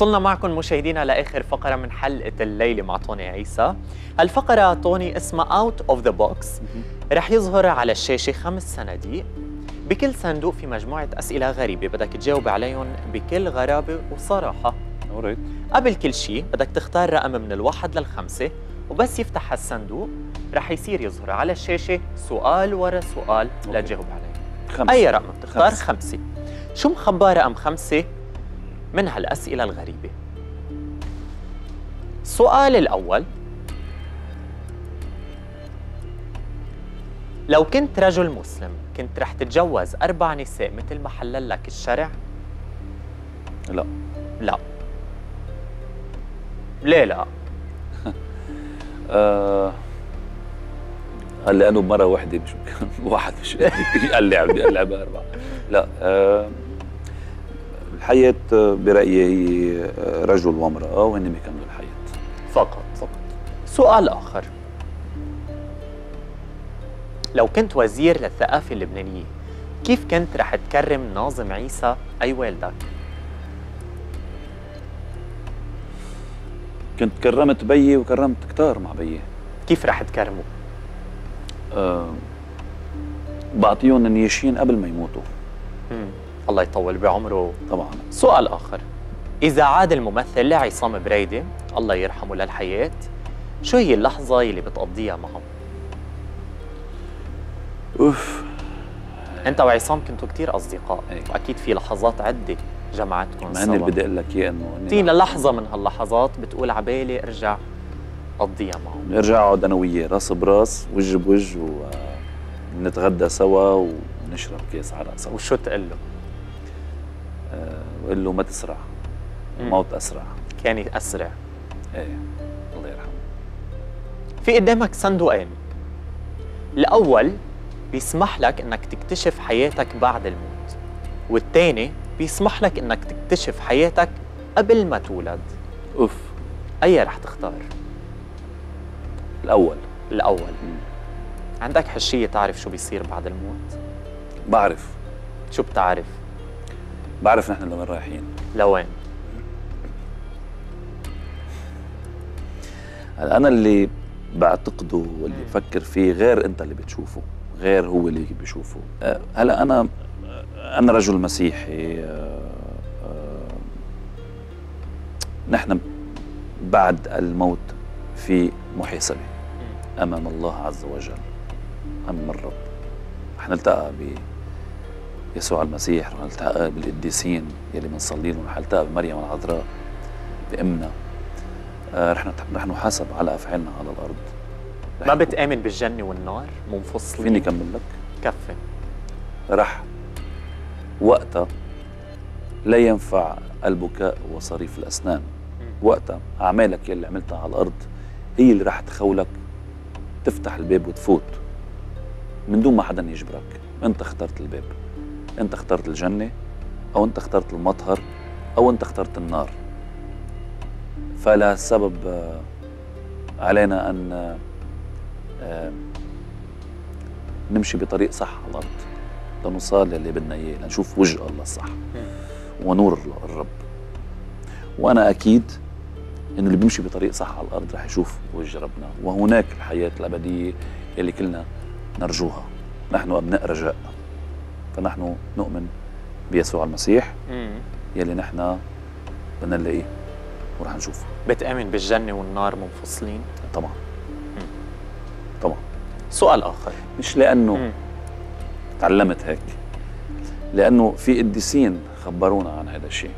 وصلنا معكم مشاهدينا لآخر فقرة من حلقة الليلة مع توني عيسى. هالفقرة توني اسمها out of the box رح يظهر على الشاشة خمس صناديق بكل صندوق في مجموعة أسئلة غريبة. بدك تجاوب عليهم بكل غرابة وصراحة. alright قبل كل شيء بدك تختار رقم من الواحد للخمسة وبس يفتح هالصندوق رح يصير يظهر على الشاشة سؤال ورا سؤال لتجاوب عليه. خمسة. أي رقم؟ بتختار خمسة. خمسة. شو مخبى رقم خمسة؟ من هالأسئلة الغريبة. السؤال الأول. لو كنت رجل مسلم كنت رح تتجوز أربع نساء مثل ما حلل لك الشرع؟ لا. لا. ليه لا؟ آه قال لأنه مرة واحدة مش واحد مش قال لي بدي العبها اربعه لا آه الحياة آه، برايي هي رجل وامرأة وهن بيكملوا الحياة فقط فقط سؤال آخر لو كنت وزير للثقافة اللبنانية كيف كنت رح تكرم ناظم عيسى أي والدك؟ كنت كرمت بيي وكرمت كتار مع بيي كيف رح تكرمه؟ آه بعطيهم النيشين قبل ما يموتوا مم. الله يطول بعمره. طبعا. سؤال آخر. إذا عاد الممثل عصام بريدة الله يرحمه للحياة شو هي اللحظة اللي بتقضيها معه؟ أوف. أنت وعصام كنتوا كتير أصدقاء. وأكيد في لحظات عدة جمعتكم سوا. اللي بدي أقول لك اياه إنه اعطينا لحظة من هاللحظات بتقول عبالي أرجع قضيها معه نرجع أقعد أنا وياه راس براس وجه بوجه ونتغدى سوا ونشرب كاس عرق سوا. وشو تقول له؟ آه وقول له ما تسرع. مم. الموت أسرع. كان أسرع. إيه الله يرحمه. في قدامك صندوقين. الأول بيسمح لك إنك تكتشف حياتك بعد الموت والتاني بيسمح لك إنك تكتشف حياتك قبل ما تولد. أوف. أي رح تختار؟ الأول. الأول. عندك حشية تعرف شو بيصير بعد الموت؟ بعرف. شو بتعرف؟ بعرف نحن لوين رايحين. لوين؟ هلا أنا اللي بعتقده واللي بفكر فيه غير أنت اللي بتشوفه غير هو اللي بيشوفه. أه، هلا أنا أنا رجل مسيحي أه، أه، نحن بعد الموت في محاسبه أمام الله عز وجل أمام الرب. رح بيسوع المسيح رح نلتقى بالقديسين يلي بنصلي لهم رح نلتقى بمريم العذراء بامنا آه، رح رح نحاسب على أفعالنا على الأرض. ما بتآمن بالجنة والنار؟ منفصلين؟ فيني كمل لك؟ كفي. رح وقتها لا ينفع البكاء وصريف الأسنان. وقتها أعمالك يلي عملتها على الأرض هي اللي رح تخولك تفتح الباب وتفوت من دون ما حدا يجبرك. أنت اخترت الباب. انت اخترت الجنة أو انت اخترت المطهر أو انت اخترت النار. فلهالسبب آه، علينا أن آه، آه، نمشي بطريق صح على الأرض. لنوصل للي بدنا إياه لنشوف وجه الله الصح. ونور الرب. وأنا أكيد إنه اللي بيمشي بطريق صح على الأرض رح يشوف وجه ربنا. وهناك الحياة الأبدية اللي كلنا نرجوها. نحن أبناء رجاء. فنحن نؤمن بيسوع المسيح مم. يلي نحن بدنا نلاقيه ورح نشوفه. بتآمن بالجنة والنار منفصلين؟ طبعا. طبعا. سؤال آخر. مش لأنه تعلمت هيك لأنه في قديسين خبرونا عن هذا الشيء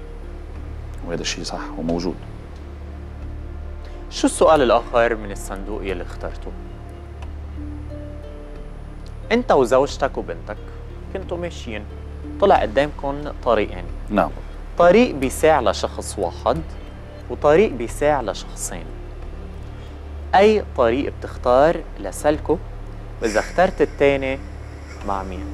وهذا الشيء صح وموجود. شو السؤال الآخر من الصندوق يلي اخترته؟ أنت وزوجتك وبنتك. كنتوا ماشيين. طلع قدامكم طريقين. نعم. طريق بيساع لشخص واحد وطريق بيساع لشخصين. أي طريق بتختار لسلكه وإذا اخترت التاني مع مين؟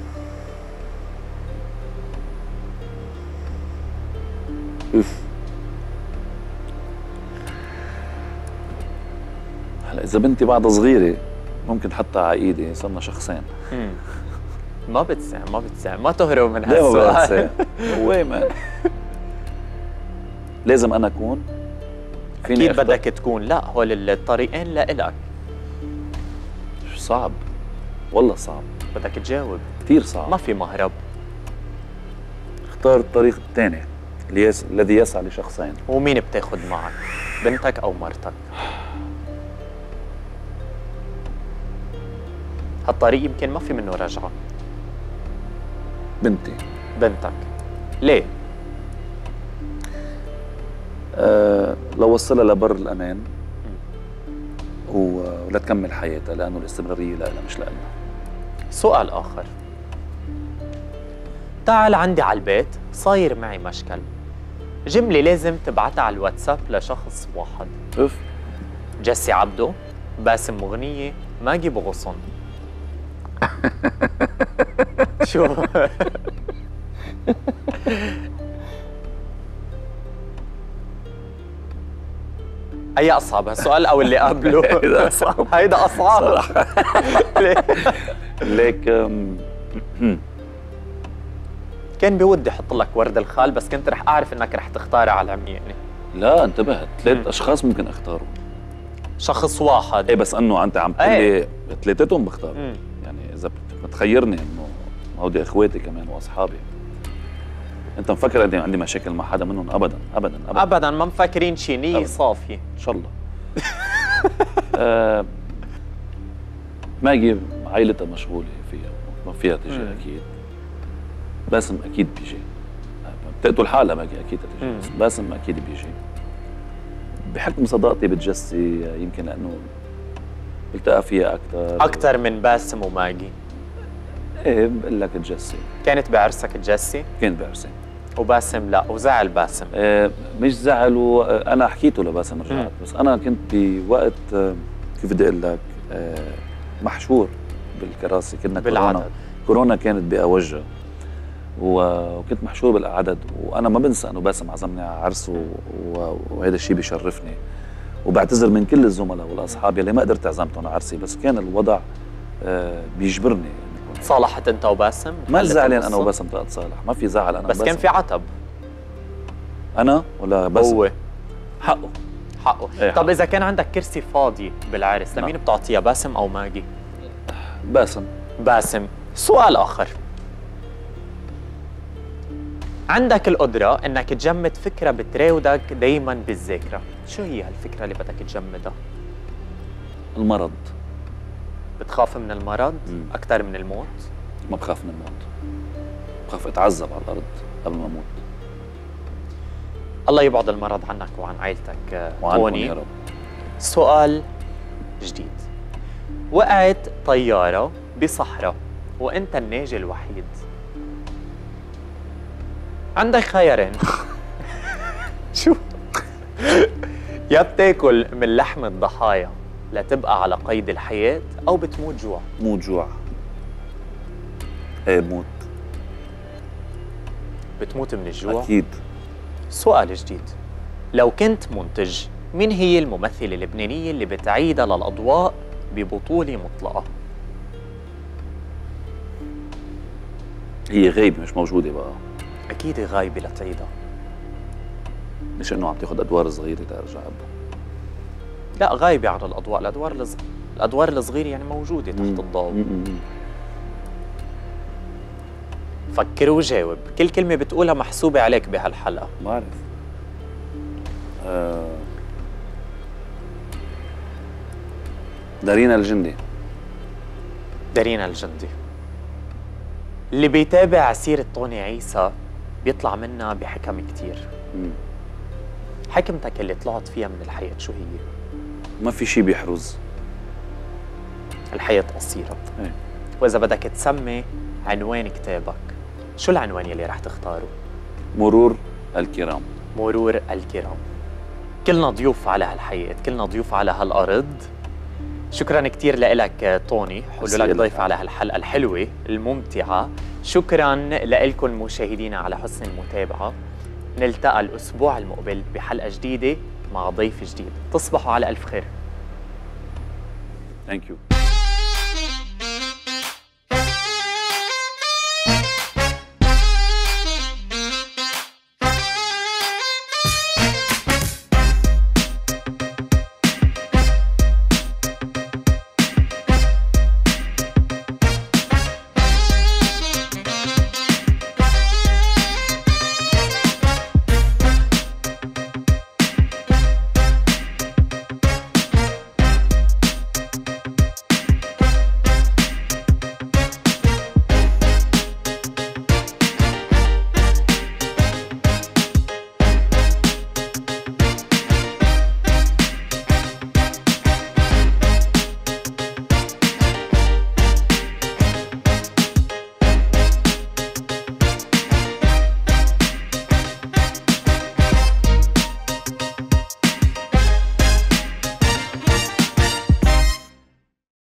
هلا إذا بنتي بعدها صغيرة ممكن حتى على ايدي صرنا شخصين. ما بتسع ما بتسع ما تهرب من هالسؤال ما لازم أنا أكون فيني أختار؟ بدك تكون. لا هول الطريقين لإلك صعب؟ والله صعب. بدك تجاوب. كثير صعب. ما في مهرب. اختار الطريق الثاني يس... الذي يسعى لشخصين. ومين بتاخد معك؟ بنتك أو مرتك؟ هالطريق يمكن ما في منه رجعة. بنتي. بنتك. ليه؟ أه لو وصلها لبر الأمان ولا تكمل حياتها لأنه الاستمرارية لها مش لنا سؤال آخر. تعال عندي على البيت صاير معي مشكل. جملة لازم تبعتها على الواتساب لشخص واحد. اف جسي عبده باسم مغنية ماجي بغصن شو أي أصعب هالسؤال أو اللي قبله؟ هيدا أصعب. هيدا أصعب صراحة. ليك كان بودي أحط لك ورد الخال بس كنت رح أعرف إنك رح تختارها على العمياني لا انتبهت ثلاث أشخاص ممكن اختاروا شخص واحد إيه بس إنه أنت عم تقول إيه. لي ثلاثتهم بختار مم. يعني إذا بت- بتخيرني انه هودي اخواتي كمان واصحابي. انت مفكر اني عندي مشاكل مع حدا منهم؟ ابدا ابدا ابدا. ابدا ما مفكرين شي نية. صافية. إن شاء الله. آه ماجي عائلتها مشغولة فيها ما فيها تجي. أكيد. باسم أكيد بيجي. بتقتل حالها ماجي أكيد تجي. بس باسم أكيد بيجي. بحكم صداقتي بتجسي يمكن لأنه التقى فيها أكثر أكثر من باسم وماجي إيه بقول لك تجسي كانت بعرسك تجسي كانت بعرسي وباسم لا وزعل باسم. آه مش زعل وأنا حكيته لباسم رجعت. مم. بس أنا كنت بوقت آه كيف بدي أقول لك آه محشور بالكراسي. كنا بالعدد. كورونا كورونا كانت باوجها وكنت محشور بالعدد. وأنا ما بنسى إنه باسم عزمني على عرسه وهذا الشيء بيشرفني. وبعتذر من كل الزملاء والأصحاب يلي ما قدرت اعزمتهم على عرسي. بس كان الوضع بيجبرني. صالحت أنت وباسم؟ ما زعلان؟ أنا وباسم طلعت صالح. ما في زعل أنا بس كان وباسم. في عتب. أنا ولا باسم؟ هو. حقه. حقه. إيه طب حقه. إذا كان عندك كرسي فاضي بالعرس لمين بتعطيها باسم أو ماجي؟ باسم. باسم. سؤال آخر. عندك القدرة إنك تجمد فكرة بتراودك دايما بالذاكرة. شو هي هالفكرة اللي بدك تجمدها؟ المرض. بتخاف من المرض. أكثر من الموت؟ ما بخاف من الموت. بخاف أتعذب على الأرض قبل ما أموت. الله يبعد المرض عنك وعن عائلتك آه، توني يا رب. سؤال جديد. وقعت طيارة بصحراء وأنت الناجي الوحيد. عندك خيارين. شو؟ يا بتاكل من لحم الضحايا لتبقى على قيد الحياة أو بتموت جوع. موت جوع. إيه بموت بتموت من الجوع؟ أكيد. سؤال جديد. لو كنت منتج مين هي الممثلة اللبنانية اللي بتعيدها للأضواء ببطولة مطلقة؟ هي غايبة مش موجودة بقى. أكيد غايبة لتعيدها. مش إنه عم تاخذ أدوار صغيرة ترجع لا غايبة عن الأضواء الأدوار الصغ... الأدوار الصغيرة يعني موجودة تحت الضوء. فكر وجاوب. كل كلمة بتقولها محسوبة عليك بهالحلقة. بعرف. آه. دارينا الجندي. دارينا الجندي. اللي بيتابع سيرة طوني عيسى بيطلع منها بحكم كتير. حكمتك اللي طلعت فيها من الحياة شو هي؟ ما في شيء بيحرز. الحياة قصيرة. إيه. وإذا بدك تسمي عنوان كتابك شو العنوان يلي رح تختاره؟ مرور الكرام. مرور الكرام. كلنا ضيوف على هالحياة كلنا ضيوف على هالأرض. شكرا كثير لك طوني حلو لك. ضيف على هالحلقة الحلوة الممتعة. شكرا لكم مشاهدينا على حسن المتابعة. نلتقى الأسبوع المقبل بحلقة جديدة. مع ضيف جديد تصبحوا على ألف خير. ثانك يو